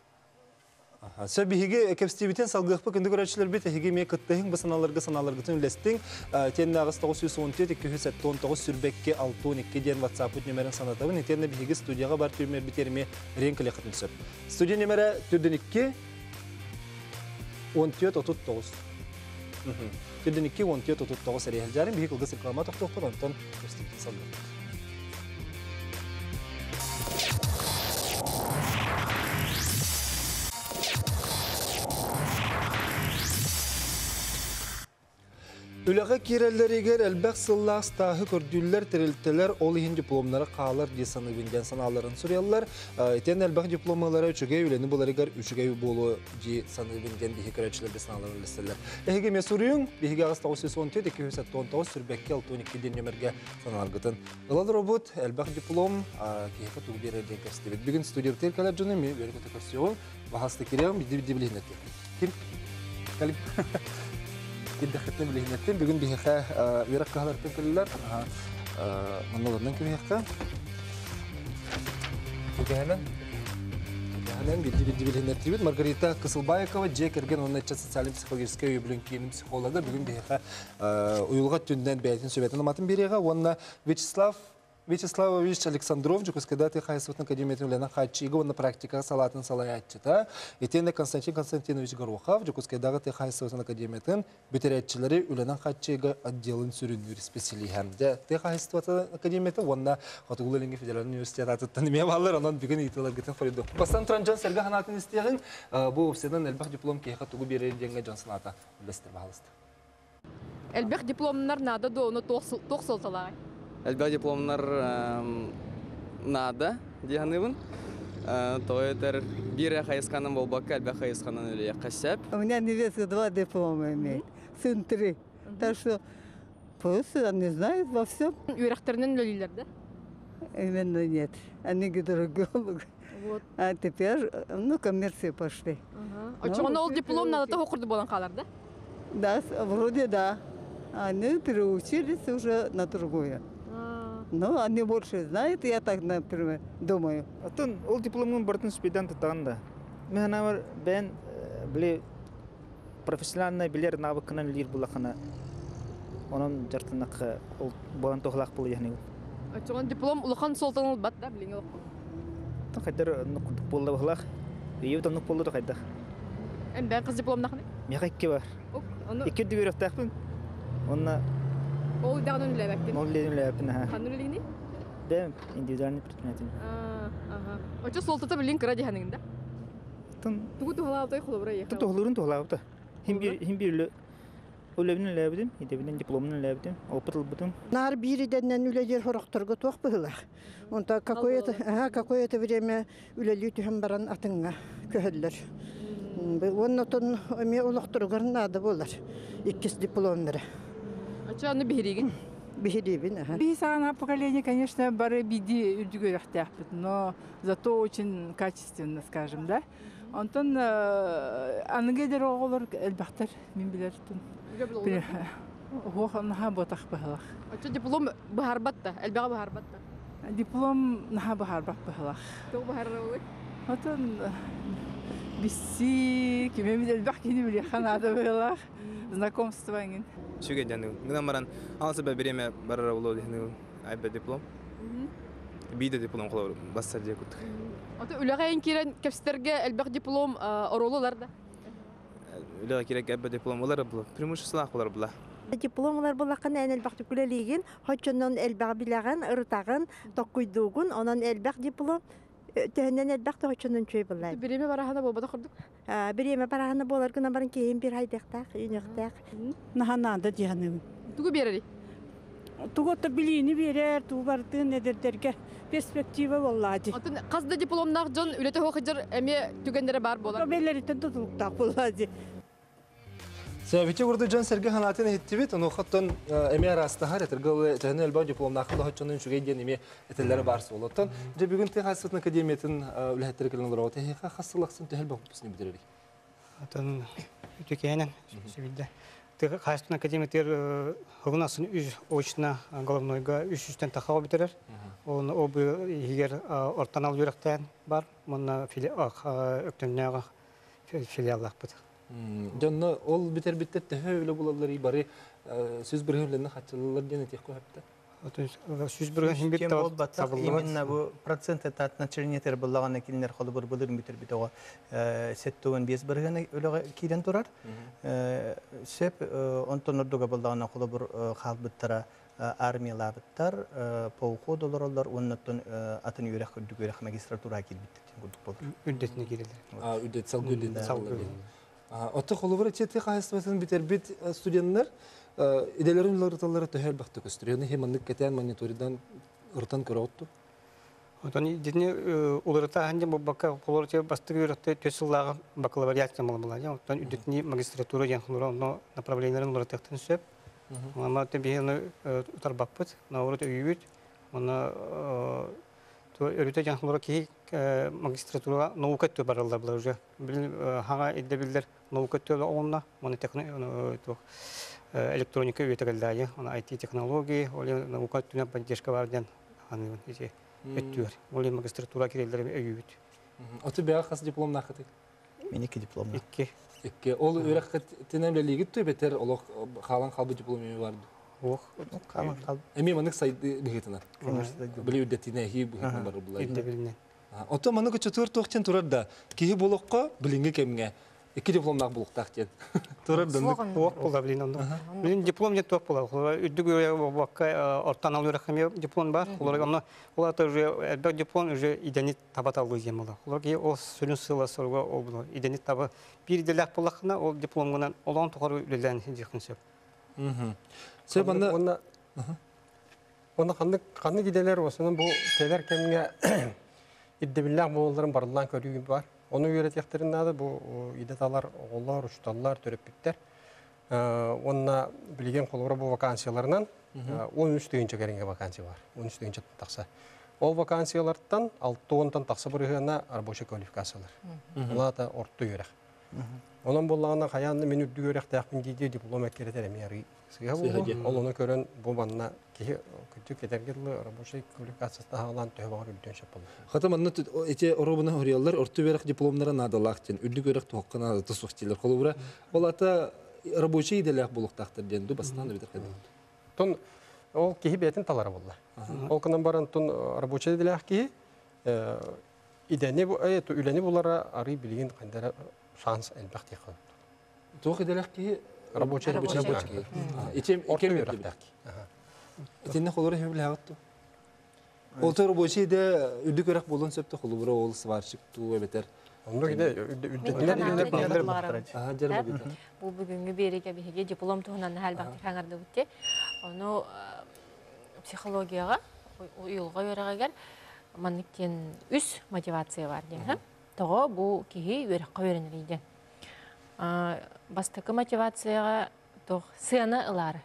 Сө биһиги кепстибитен салгыхпы күндү көрөчүлөр бит ме кыттыһың бу саналарга тын үлестиң тен нагыс 917 219 сүрбекке 62 ден WhatsApp нөмерин санатабын тен биһиги студияга бар түмер битерме ренкеле. Студия нөмере түрдөн 2 14 39. Түрдөн 2 14 39 сәрия жарым биһиги кылгыс реклама токтоктор онтон кепстибитен салгыхпы. Үләгә кирәлләрегер әлбәк сыллас тағы көрдүлләр терелтелер ол иһин дипломнары қалар ди саны бинген саналарын суряллар. Этен әлбәк дипломлары үчүгә үләне буларыгар үчүгә болу ди саны бинген ди керәчләр ди саналарын листелер. Эһиге месурюң биһиге агас 917 219 сүрбәккә 12 ден нөмергә саналгытын. Ылал робот әлбәк диплом киһә тугы бере ди кәстебет. Бүген студия теркәләр җаны ми бере көтөксион. Бахасты кирәм биди биди билинет. Бүген бихәхә. Моннолардан бидди бидди билгенетти бит Маргарита Кысылбаекова же керген onun için социаль психологический үй белән киенем психологы бүген бихәхә уйылга түндән бәйтен сөбәтен матын берега. Онна Вячеслав Вячеславович Александров, Джукускада, ты хайсват на Академии Тулена Хачига, на практика салатын Константин Константинович Горохов, Джукускада, ты Академии Тен, Хачига ты Академии Тен, Хатугулы федеральный университет элбах диплом кейха тугу берер денге Джонсон ата. Лестер бағалысты. Элбэх дипломнар доonu тоқсылталай. Әлбә дипломнар нада диганыбын. Тоетер бире хайысканым болбакка, әлбә хайысканын үле касап. У меня невестка два диплома имеет. Сын три. Так что просто, не знаю, во всем. Үйрәктеринен өлелилер да? Именно нет. Они другого. Вот. А теперь, ну, коммерции пошли. Очоғын ол диплом надо того құрды болан қалар, да? Да, вроде да. Они переучились уже на другое. Ну, они больше знают, я так, например, думаю. Атын ол дипломын бартын спидан тутаган да. Мен бар бен биле профессиональный билер навыкынан лир булахана. Онон жартынак ол боган тохлак бул яхни. Очоғын диплом улахан солтан бат да, билеңе оқы. Та кайдар нук болда бахлак. Ию та нук болда да кайдар. Әм бән қыз диплом нақны? Мега икки бар. Тахпын. Онна Ол дағын өлелебәктен. мол ледин лепин ха. Қаны өлелегіне? Бен индивидуальный предприниматель. Очо солтата билең кыра диханыңын да? Тын Тугу тухалабытай құлыбыра еқі. Та тохлурун тохлабыта. Хим бир хим бир Олебин лебидим, идебин дипломын лебидим, опыт албытым. Нар бириденнен үлелер хорохторго туох быһылар. Онта какое-то, ага, какое-то время үлели түһәм баран атыңга көһөллөр. Оннотон эме олохторгар нада болар. Иккис диплом бере. Очо аны бихиригин? Бихирибин, ага. Бисана поколение, конечно, бары биди үрдүгөрөхтәхпит, но зато очень качественно, скажем, да? Онтон аныгедер оголор элбахтар мин билертин. Ох, наха ботах бахалах. Очо диплом бахарбатта, әлбәға бахарбатта. Диплом наха бахарбах бахалах. Тоқ бахарра олай? Отон биси кеме бит элбах кини биле ханада бахалах. Знакомство ingen. Шуге жану. Гына маран алса бе береме барара боло дихну. Айбе диплом. Биде диплом кылар бассар же кут. Ото үләгәйін кирен кәпстерге әлбәқ диплом оролулар да. Үлега кирек айбе диплом болар бу. Преимуществолар болар була. Дипломлар булакан әнел бак түкүлелеген, хочоннон элбак билаган, ыртаган, токуйдугун, онон элбак диплом төһөннән элбак хочоннон чөй буллай. Биреме барахана болбада курдук. А, биреме барахана болар гына барын кейин бир хайдактак, үйнөктак. Наханада дияным. Тугу берери. Туготта билини берер, тугарды недердерге перспектива боллади. Атын қазда дипломнақ жон үлете хоқыжыр әме түгендері бар болар. Белеритен тутулуктак боллади. Сәбите урды Джон Сергей Ханатын хиттибит, оны хаттан эме растахар этергыл тәне элбау дипломнахын да хатчанын шугай ден эме этелләре бар солоттан. Же бүгүн те хасытны академиятын үлһәттер килен лора те ха хасылыксын тәһел бак бусны бидерери. Атын головнойга үз үстен тахау битерер. Оны егер бар, бит. Жонно ол битер биттер тәһе үле булалар бары сүз бер хөлләне хатчылар ден этек көһәптә. Сүз бер хин бит Тем бол батсақ именно бу процент этат начальнетер буллаган килнер холы бер булыр битер бит ого сеттуган без бергене өлеге кирен турар. Сеп онтон ордуга буллаган холы бер хал биттара армиялар биттар полко долларлар атын магистратура күрдүк сал. Отты холубыр чете хастыбатын битер бит мониторидан улырта ханҗа бу бакка полорче бастык юракта төсүллага бакалавриат мал була. Отон үддетне магистратура ян хулура но направлениелерин улыртактан сөп. Мама те урут үйүт. Мана то өрүтө ян хулура ки магистратура наука була уже. Бил хага идде билдер наука онна, техно то электроника өтөгөлдәге, ана IT технология, оле наука поддержка барден аны өттүр. Оле магистратура кирелдер өйүт. Оты бия хас диплом. Меники диплом. Икки. Икки. Ол өрәк тенемлелиги тө бетер олох халан халбы дипломе бар. Ох, халан халбы. Эми мынык сайды бигетинер. Били үддетине хи бигетин бар булай. Инде билне. Ото мынык чөтөр тохтен турар да. Киһи болохко билинге кемге. Турар да. Ох, була билин онда. Билин диплом. Үддүг вакка ортан алу рахме диплом бар. Олар аны олар элбек диплом уже иденит табат алу дигән була. Олар ки ол сорга ол. Иденит бир делак булакна ол диплом олан сөп. Онда қанды осының бұл телер кемге бар. Оны үйретектерин нады бұл идеталар оғылар, ұшталар, төрөппиттер. Онна билген қолыбыра бұл вакансияларынан 13 түйінші кәрінге вакансия бар. 13 түйінші тақса. Ол вакансиялардан 6-10-тан тақса бұрығына рабочий квалификациялар. Олата орты үйрек. Онан болағына қаянны мен үрді көрек тәқпін дейді диплом әккеретер Ол оны банна рабочий эти оробуна берек дипломнара надалактен, ол ата рабочий булуктактыр битер. Тон ол кынан баран тон рабочий кейі идәне бу э булара ары билген кандара шанс әлбәқ тиқы. Тоқ иделек ки Рабочий рабочий. рабочий. Итем икем үйрек берди. тәқ. Итенне холура хебил хагатту. Ол то рабочий де үдү холубра ол сварщик ту бетер. Онда киде үдүтлер үдәтләр бар. Ага, жарма битер. Бу бүгүнгү береге биһиге диплом үтте. Оны психологияга, өрәгәр манныктен үс мотивация бар бу киһи өрәккә өрәнер иде. А бастыкы мотивацияга тох сыяна ылары.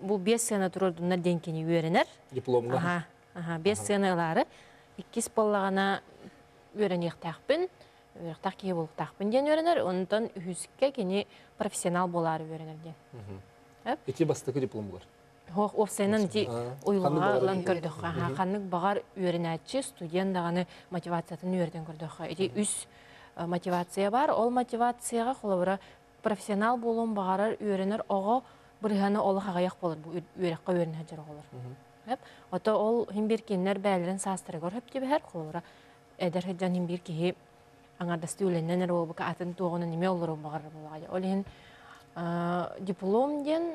Бу бес сыяна турурдунна денкени өрәнер. Дипломга. Ага, ага, бес сценалары. Иккис боллагана үйренектақпын, үйренектақ кие болуқтақпын ден үйренер, онтан үхүсікке кені профессионал болары үйренер ден. Ити бастыкы дипломгар. Хоқ офсайнан ди А, ойлуға қанның лан бағар көрдіқ. Қанның бағар үйренәтші студент дағаны мотивациятын үйрден көрдіқ. Эти үс мотивация бар. Ол мотивацияға қолабыра профессионал болуын бағарар үйренер оғы бірғаны олы қағаяқ болыр. Бұл үйрекқа үйренер жер олар. Ото ол химбир киннер бәлерин састырыгор хеп тибе хер холора. Эдер хеджан химбир ки аңардасты үленнен эр обука атын туогуна неме олор багар булагай. Ол хин диплом ден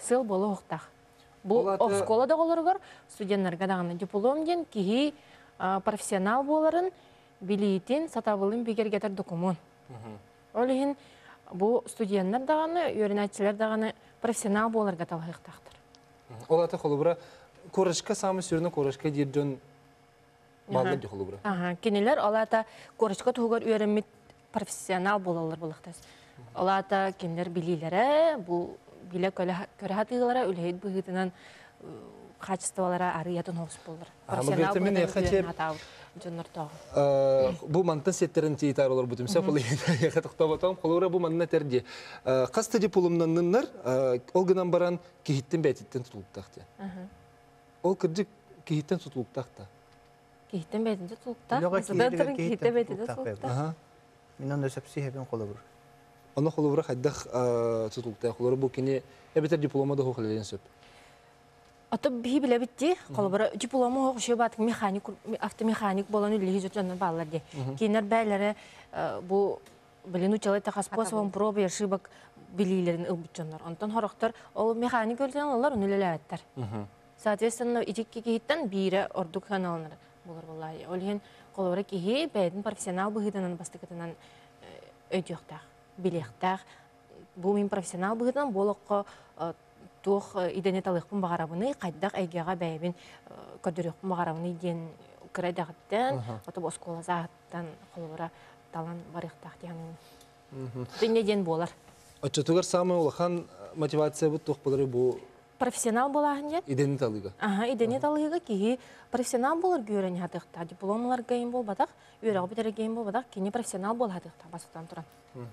сыл болу хоктах. Бу Ол аты- ов школада олоргор студентлерге дагы диплом ден ки профессионал боларын билитин сатабылын бигер гетер документ. Ол хин бу студенттер дагы үйренәтчилер дагы профессионал боларга талайыктактыр. Ол ата холубра корашка самы сүрүнө корашка дирден балды ди холубра. Ага, кенелер олата корочка тугар үйренмит профессионал болалар булактас. Олата кемлер билилере, бу биле көрө хатыгалара үлһейт быгытынан качестволара арыятын хос болдыр. Ага, Э, Бу мантан сеттерин тиитар олар бутум сеп ол яха токтоботом холубра бу манна терди. Каста дипломнан ныннар ол гынан баран кихиттен бетиттен тутулуктакты. Ол киһиттен кихте бетинде тулуктак тулукта. Ага. Мен онда. Оны бу кини эбетер диплома да хохлелен сөп. Ото бии биле битти, колбара диплому хошо бат механик автомеханик болон үлеги жотон баллар де. Мгм. Кинер бәйләре бу билен учалай та способом проб и ошибок билилерин ылбытчандар. Онтон хорохтар ол механик өлтен алар үнүлеләттер. Соответственно, итикки киһиттен бире ордук каналнар булар буллай. Олин колбара киһи бәйдин профессионал быгытынан бастыкытынан өйдөхтәк, билехтәк. Бу мин профессионал быгытынан болохко туох идене талыхпын багарабыны кайдак әйгега бәйбин көдөрөкпүн багарабыны ден кредагыттан ото боскола зааттан холбара талан барыхтак дияны. Дөнья ден болар. Очотугар самы улахан мотивация бу тух болары бу Профессионал болаһын ден. идени талыга. Ага, идене талыгы ки профессионал болар гөрен хатыкта, дипломлар гейм болбадак, үйрәгә битәр гейм болбадак, кини профессионал бол хатыкта басыктан туран.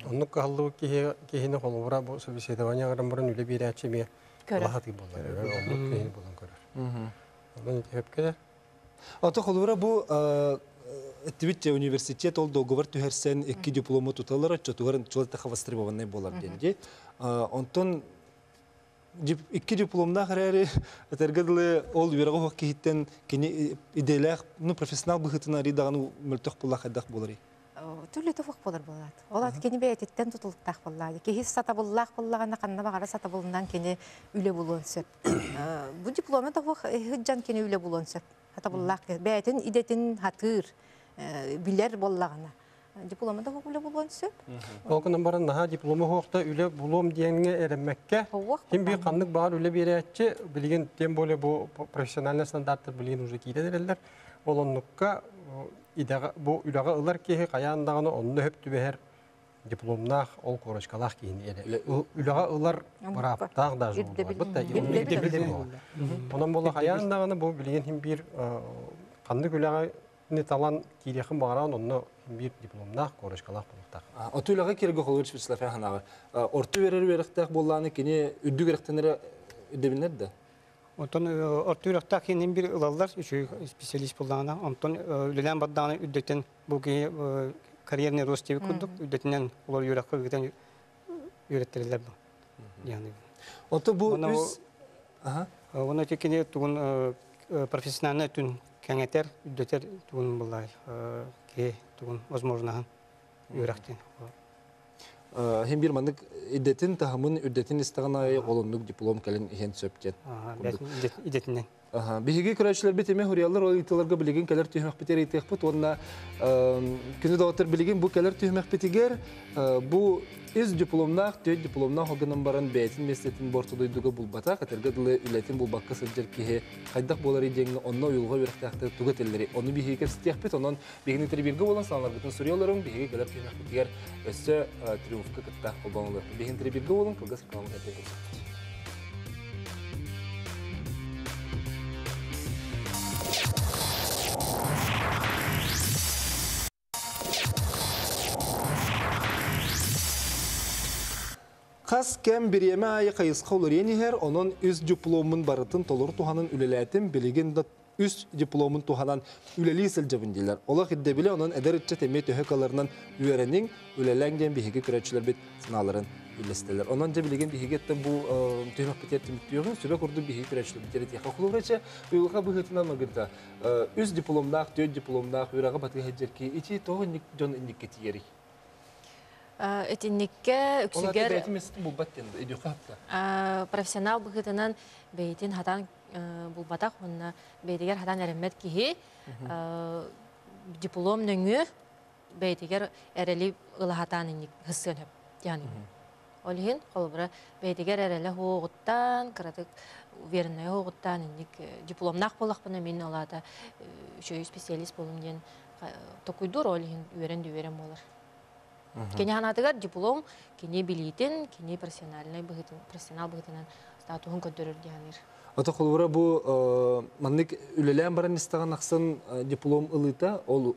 Онны каллы кихи кихине холубра бу собеседование гарам буран үле бирәче ме. Көрә. Лахат ги болар. Онны кихине болан көрөр. Онны хеп келе. Ата холура бу Эттибитте университет ол договор түһәрсен икки диплому туталар отчотугар чолта востребованный болар денди. Онтон дип- икки дипломна харары этергедле ол юрага хок киттен кини иделах ну профессионал быхытына ридаганы мөлтөх булла хадах болары. Түрлі туфық болар болады. Ол ат кені бәйтеттен тұтылықтақ болады. Кехи сата боллақ боллағана қанна бағара сата болынан кені үле болуын сөп. Бұ диплома туфық хыджан кені үле болуын сөп. Хата боллақ бәйтін идетін хатыр билер боллағана. Диплома туфық үле болуын сөп. Ол кынан баран наха дипломы хоқта үле булом дияңе эремәккә. Ким би канлык бар үле бирәче билген тем более бу профессиональный стандарттар билген уже кидерелер. Ол оннукка идага бу үлага ылар кеһи каяндаганы онны хөп түбәһәр дипломнах ол корочкалах кийин эре. Үлага ылар бараптак да жол бар. Бутта Ирде билен. Онан бола хаяндаганы бу билген хим бир канды күлага не талан кирехин баран онно бир дипломнах корочкалах булуктак. Отуйлага кирге холгыч бислафа ханага. Орту берер беректак болланы кини үддү керектенере үдебинер да. Онтон ортуйрактак хинин бир ылаллар үчү специалист булдагана. Онтон үлелен бадданы үддетен бу ки карьерный рост деп күрдүк. Үддетинен улар юракка гитен үйрөттүрүлөр бу. Яны. Ото бу үз Ага. Оны текене тугун профессиональный түн кеңетер үддетер тугун булай ке тугун возможно үйрәктен. Бир мандык идетин тахамын үддетин истаган ай голундук диплом келин ихен сөптен. Биһиги көрәчләр бит эме хуриялар ул италарга билеген келер түймәк битер итек бут. Онна күнү доктор билеген бу келер түймәк битигер бу из дипломнах төт дипломнах огынан баран бәйтин местетин борту дойдуга булбата катерге дылы үлетин булбакка сылжыр киһе кайдак болар идеңне онно юлга бирәктәкте туга теллери оны Қас кәм биреме айы қайысқа олар енігер, оның үз дипломын барытын толыр туханын үлеләтін білеген да үз дипломын туханан үлелі сілжабын дейлер. Олақ идде біле оның әдер үтчі теме төхек аларынан үйеренің үлеләңден бігеге күрәтшілер бет сыналарын үлестелер. Онан же білеген бігегеттен бұл төхек бітер тіміттіғын, сүбе құрды бігеге күрәтшілер бітер етеқі құлығырача, ұйылға бұғытынан мағырда үз дипломнақ, төт дипломнақ, үйраға батығы хеджерки, ити тоғы жон индикеті ері. Этинникке Олар үксүгер бұл баттен, үйде қапта. а, профессионал быгытынан бейтин хатан булбатак онна бейтигер хатан эреммет киһи а, диплом нөңү бейтигер эрели ылахатан инник хысын хөп яны олихин холбура бейтигер эреле хугуттан кыратык уверенная хугуттан инник э, дипломнак болакпына мен олата үчөй специалист болум диен токуйдур болар Кене ханатыгар диплом, кене билитин, кене профессиональный быгытын, профессионал быгытынан статуын көтөрөр дианыр. Ата холбура бу маннык үлелән баран истаган диплом ылыта ол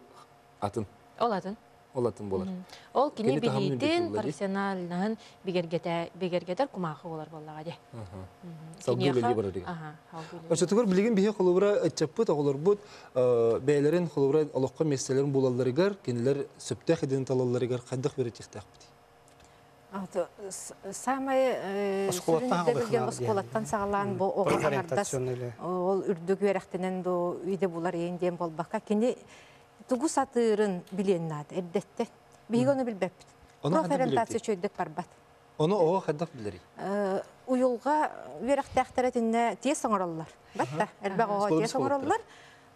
атын. Ол атын. Ол атын болар. Ол булар, ди? профессиональнын бигергете бигергетер кумахы болар боллага ди. Салгы үлелі бар салгы үлелі. Очотугар билеген бихе холбура ытчаппыт оголор бут бәйләрен холбура алокка месселерин булалларыгар, кенелер сөптә хиден талалларыгар кайдак беретихтак бит. Аты, Самай Осколаттан сүрүндө билген алыхына, осколаттан сагалаан бу ол до үйде булар эйинден болбакка кини тугу сатырын биленнат эрдетте биги оны билбеппит профориентация чөйдүк барбат Оны кайдак билери. Э, уюлга үерехтээхтере тинне тие соңороллар батта элбек ого Осколы тие бисколаттар. соңороллар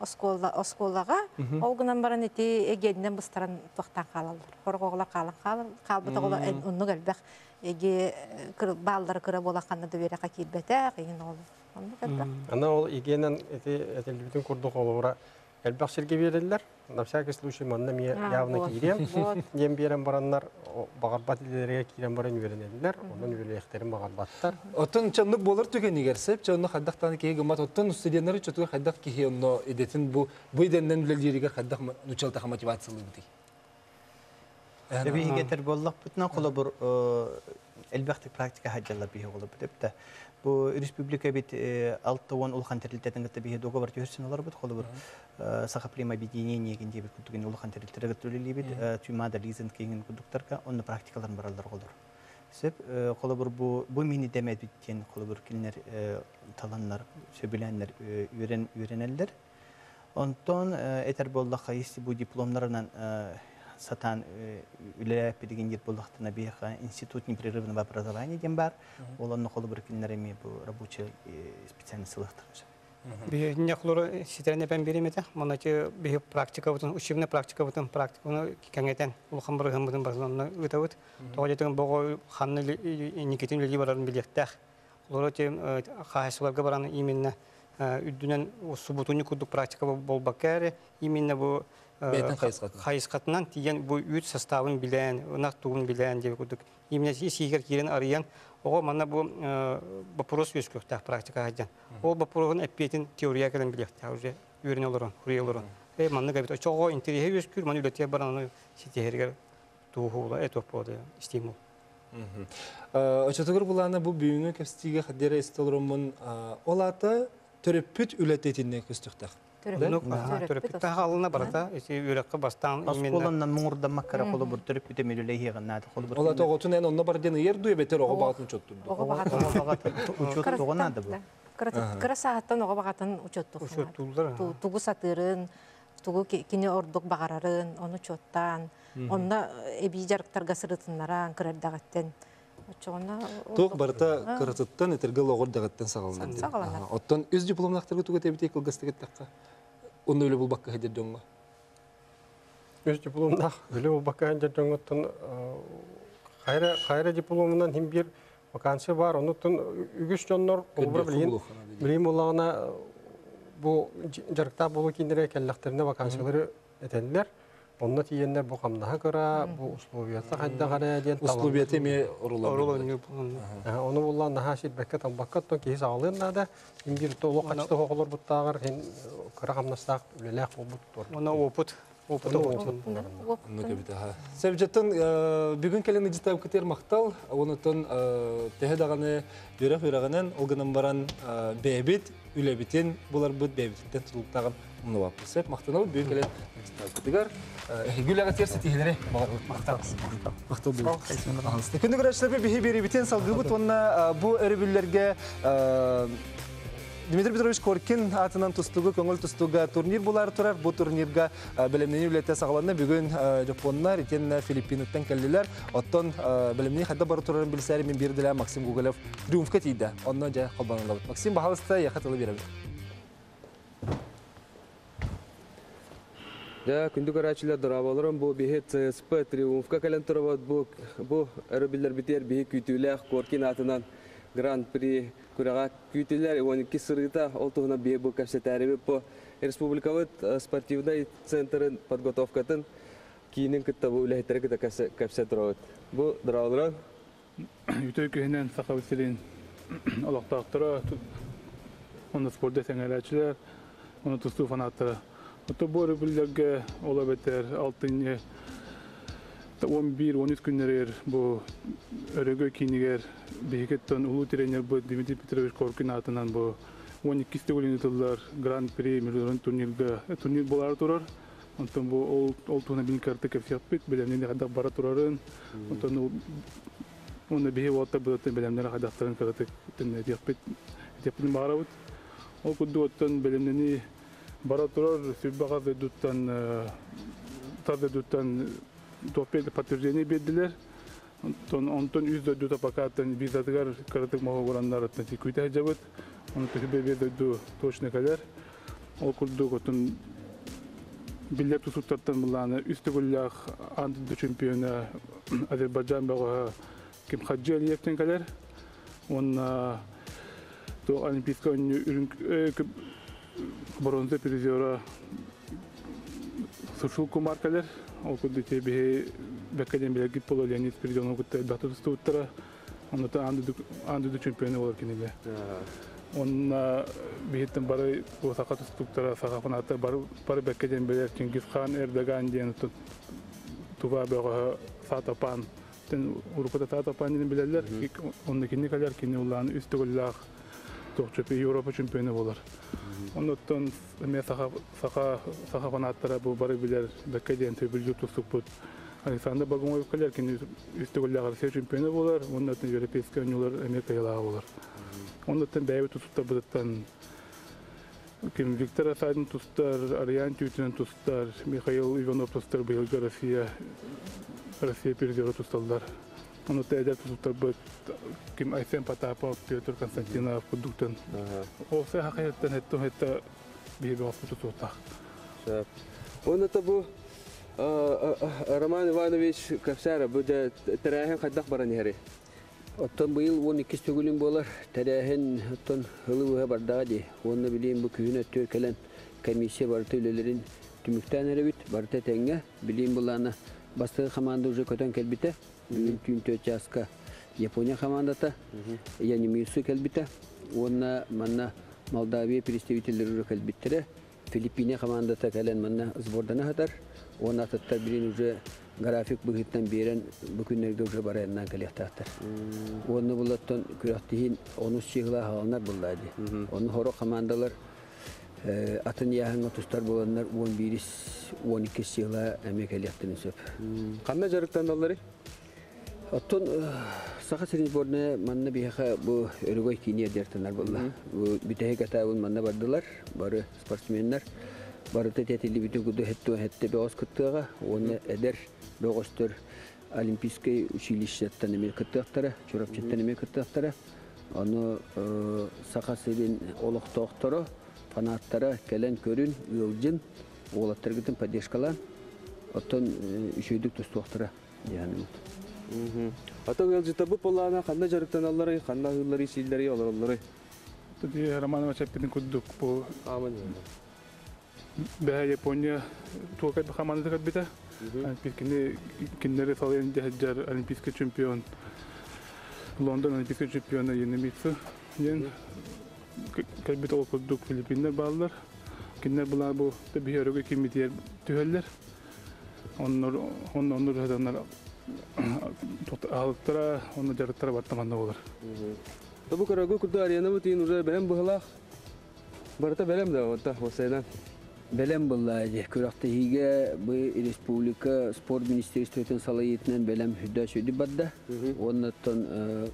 оскола осколага Мгм. олгунан баран ити эгединен быстаран туактан калалар хоргогола калан калбыта ола Мм. оннук элбек эге баалдары кыра болаканна да берека киирбете кыйын ол Ана ол игенен эти этелбитин курдук сирге берелер. На всякий случай манна ми А, явно кирем. вот. Дем берен бараннар багарбат илерге кирен баран үйренелер. Онун үйренехтерин багарбаттар. Оттон чаннык болар түген егерсеп, чанны хаддактан кеге гымат оттон студентлары чотуга хаддак кеге онно идетин бу бу иденнен үлелеригер хаддак нучалта мотивациялы бити. Эби гетер боллак бутна кола бур элбахтык практика хаджалла бихи бит та. Бу республика бит алты он улхан терилтетен гытта бихи договор төрсен олар бит кола бур сахаплим объединение генде бит кутуген улхан терилтерге төлели бит тюмада лизинг кеген кудуктарга онны практикаларын баралар голдур. Сеп кола бур бу бу мини демет биттен кола бур килнер таланнар сөбүләннәр үйрен үйренеллер. Онтон этер боллак хайсы бу дипломнарынан сатан үләпи деген ет болдықтына бейха институт непрерывного образования ден бар. Ол онны қолы бір күнлеріме бұл рабочий специальный сылықтыр. Бихне хлоро ситерне бен беремете. Мына те бихи практика бутун, учебная практика бутун, практика уну кеңетен улхан бір хым бутун барсынан үтәвит. Тоғайтын бого ханны никетин лили барарын билектах. Хлоро те хасыларга бараны именно үддүнен субутуни кудук практика болбаккаре именно хайысқатынан тиген бу үт составын тугун билен деп. Именно сигер кирен арыян, ого мана вопрос өскөктә практика. Ол вопросын әппетин теория келен билектә уже үйрен олорон, хури олорон. Манны габит очого интерес өскүр, маны үлетә бараны ситергә туһула этоп боды стимул. Очотогор буланы бу бүйүңө кепстиге хаддера истолромун олата төрөппүт үлететинне көстүктак. Төрөппүт халына барата, эти үрәккә бастан Осколаннан муңурда маккара колы бур төрөп бите мелеле хиган нады колы бур. Эн онна бар ден ерду бетер ого багатын чоттурду. Ого багатын учут тогонады бу. Кыра сааттан ого багатын учоттук. Учоттулдар. Тугу сатырын, тугу ордук багарарын, оны чоттан, онна эби жарыктарга сырытыннаран кырардагаттен. Тук барта кырытыттан этерге логор дагаттан. Сагаланат. Оттон үз дипломнактарга туга тебите кылгастыгы такка. Онны өлө хедер. Өз дипломнах өлі бұл бакан жадыңыттын қайра қайра дипломынан хим бир вакансия бар. Жоннор билин билим болу киндере вакансиялары. Онна тиеннер бұл қамнаға кыра, бұл условията қайда қара ден Условияты ме урулар. Оны булла наха то кейс алын нада. Буттагыр кыра қамнастақ үлелек тор. Опыт опыт Ну кебите ха. Себжеттен бүгүн келен дистап кетер мактал, онутон теhe даганы йөрәк йөрәгенен олгынан баран бебит, үлебитен булар бут бебиттен тутултаган муны вапыс. Сеп мактанал бүгүн келен дистап кетигәр. Гүләгә терсе тиһеләре мактал. Мактал бул. Күндү көрәчләр бихи бери битен салгыбыт онна бу өрүбүлләргә Дмитрий Петрович Коркин атынан тустугу көңіл тустуга турнир булар турар. Бу турнирга белемнени үлете сагаланна бүгүн Жапоннар, итен Филиппинаттан келдилер. Оттон белемнени хадда бар турарын билсәри мен бирдиләр Максим Гуголев триумфка тиде. Онно жа калбанлабыт. Максим бахалыста яхатылы бирәбез. Да, күндү карачылар дырабаларым бу бихет ЦСП триумфка кален турабат бу бу эрбиллер битер бихи күтүләх Коркин атынан гран-при күрәгә күтүләр 12 сырыта олтуна бие бу кәшәтәре бу республикавыт спортивный центрын подготовкатын кийинин кытта бу үләһтерге дә кәпсә торат. Бу дыралар Үтөй көһенән сакавселин алактактыра оны спортда сәңгәләчләр, оны тусту фанаттары. Ото бор билерге ола бетер алтын 11-13 күннер бу өрөгө кинигер бейкеттен улуу тренер Дмитрий Петрович Коркин атынан бу 12 стегулин гран-при международный турнирга турнир болар. Онтон бу ол ол туна бин карты хада бара. Онтон оны. Ол куду оттон белемнени бара турар сүббага дуттан тады дуттан допель подтверждение бердилер. Онтон онтон pakattan bizatgar karatık maho goranlar attan tiküte hacabıt. Onu tühbe berdi du точно kadar. O kuldu kotun biller tututtartan bulana üstü gullak andı çempiyona Azerbaycan bağı kim Hacı Aliyev'ten kadar. Onun to olimpiyska ürün bronze prizora Сушул Кумар калер, ол куды тебе бекаден биле гит поло Леонид Спиридонов кутта бата тустуттара. Он та анды анды чемпионы болар кинеге. Он бихеттен бары бу сака тустуттара сака фаната бары бары бекаден биле Чингис хан Эрдоган ден туба бага сатапан тен уруката сатапан ден билелер. Он кине калер кине улан үстөгөллах тоқчөпе Европа чемпионы болар. Оннотон эме саха саха саха фанаттара бу бары билер бекеден төбүлгү тусук бут. Александр Багумов келер кини үстөгөлләгәр се чемпионы болар. Оннотон европейский ойнолар Америка ялага болар. Оннотон бәйбе тусуктар буттан ким Виктор Асадин тустар, Ариан Тютин тустар, Михаил Иванов тустар быйылгы Россия Россия передері тусталдар. Оны тәдер тустар бут ким Айсен Потапов, Петр Константинов, Кудуктан. Осы хакыйкаттан этто этто бир вакыт тутута. Оны та бу Роман Иванович Капсара бу баран. Оттон быйыл 12 стөгүлүн болар. Тәрәһен оттон хылы ди. Бу күнә төр келен комиссия бар төлөлөрүн түмүктен эребит барта теңге билим буланы бастығы команда уже көтөн келбите бүгүн түнтө часка Япония командата Янимирсу келбите онна манна Молдавия представительдери уже келбиттере Филиппине командата келен манна сбордана хатар оны атыттар билин уже график быгыттан берен бүкүннерге уже барайынан келехтаактар оны булаттан күрәктиһин оны сыгыла халнар буллады оны хоро командалар э, атын яһыңа тустар боланнар 11 12 сыгыла эмек элехтин сөп. Қандай жарықтан даллары? Оттон саха сирин борне манна биха бу өргөй кини дертенер болла. Бу битеге катабын манна бардылар, бары спортсменнер. Бары тетели бүтүн күдө хетто хетте беос кыттыга, оны эдер беостер олимпийский училищеттен эме кыттыктары, чурапчеттен эме кыттыктары. Оны саха сирин олох токторо, фанаттары келен көрүн, ылжын, олаттаргытын поддержкалан. Оттон үшөйдүк тустуктары. Yani Ата ылжыта бұл полана қандай жарықтан аллары, қандай хыллары, силдері, олар Туди Романова чаппидин куддук бу бә Япония туакат хаманда кабита. Пиркине киндери салын жар олимпийский чемпион. Лондон олимпийский чемпионы Енемитсу. Ен кабита ол куддук Филиппиндер балдар. Киндер кимитер түһөллер. Оннор оннор хаданар алыктара, оны жарыктара баттаманда болар. Табу карагу курда арена бутин уже бәлем бұғылақ. Барата бәлем да отта Хосейдан. Бәлем буллады. Күрәкте хиге бу республика спорт министрлыгының салаетнен бәлем хүдә сөйди бадда. Оннан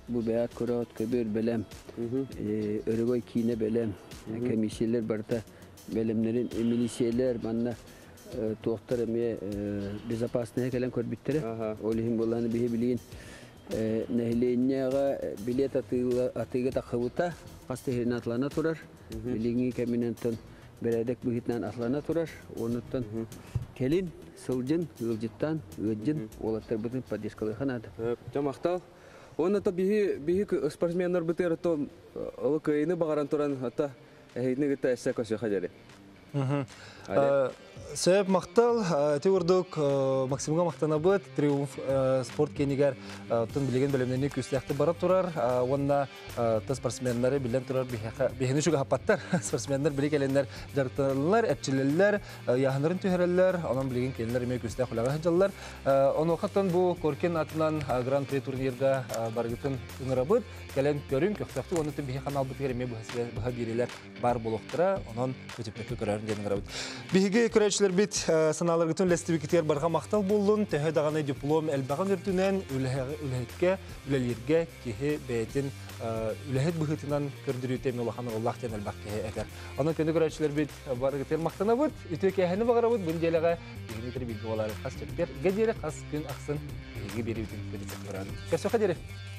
бу бәят күрәт көбөр бәлем. Өрөгөй кине бәлем. Комиссиялар барта бәлемнәрен милициялар манна туохтар эме безопасный келен көрбүттер. Олихин буланы бихи билин нәһиленняга билет атыга атыга тахыбыта кастыһын атлана турар. Билинги кеминентен бередек бихитнан атлана турар. Онуттан келин сылжын ылжыттан ыджын олаттар бутын поддержкалы ханады. Жамақтал. Оны та бихи бихи спортсменнер битер то ылы кыйны багаран туран ата эйне гыта эссе көсө хажары. Сөп мақтал, теордық Максимға мақтана бұд, триумф спорт кенігер тұн білеген бөлімдені күстіяқты барып тұрар. Онна ты спортсменлері білен тұрар бейхені. Спортсменлер біле келенлер жарықтарылар, әпчілелер, яғынырын түйерелер, онан білеген ұлаға. Оны бұл көркен атынан гран-при турнирға барғытын ұңыра бұд. Келен көрін, оны түн бар болуқтыра, Биһиги көрәчләр бит саналар гытын лестибикетер барга мактал булдун, тәһә даганы диплом әлбаган үртүнән үләһәткә, үләләргә киһе бәйтин үләһәт быһытынан көрдүрү тәме Аллаһ Аллаһ тән әлбакка әгәр. Аны көндә көрәчләр бит барга тер мактана бут, үтә.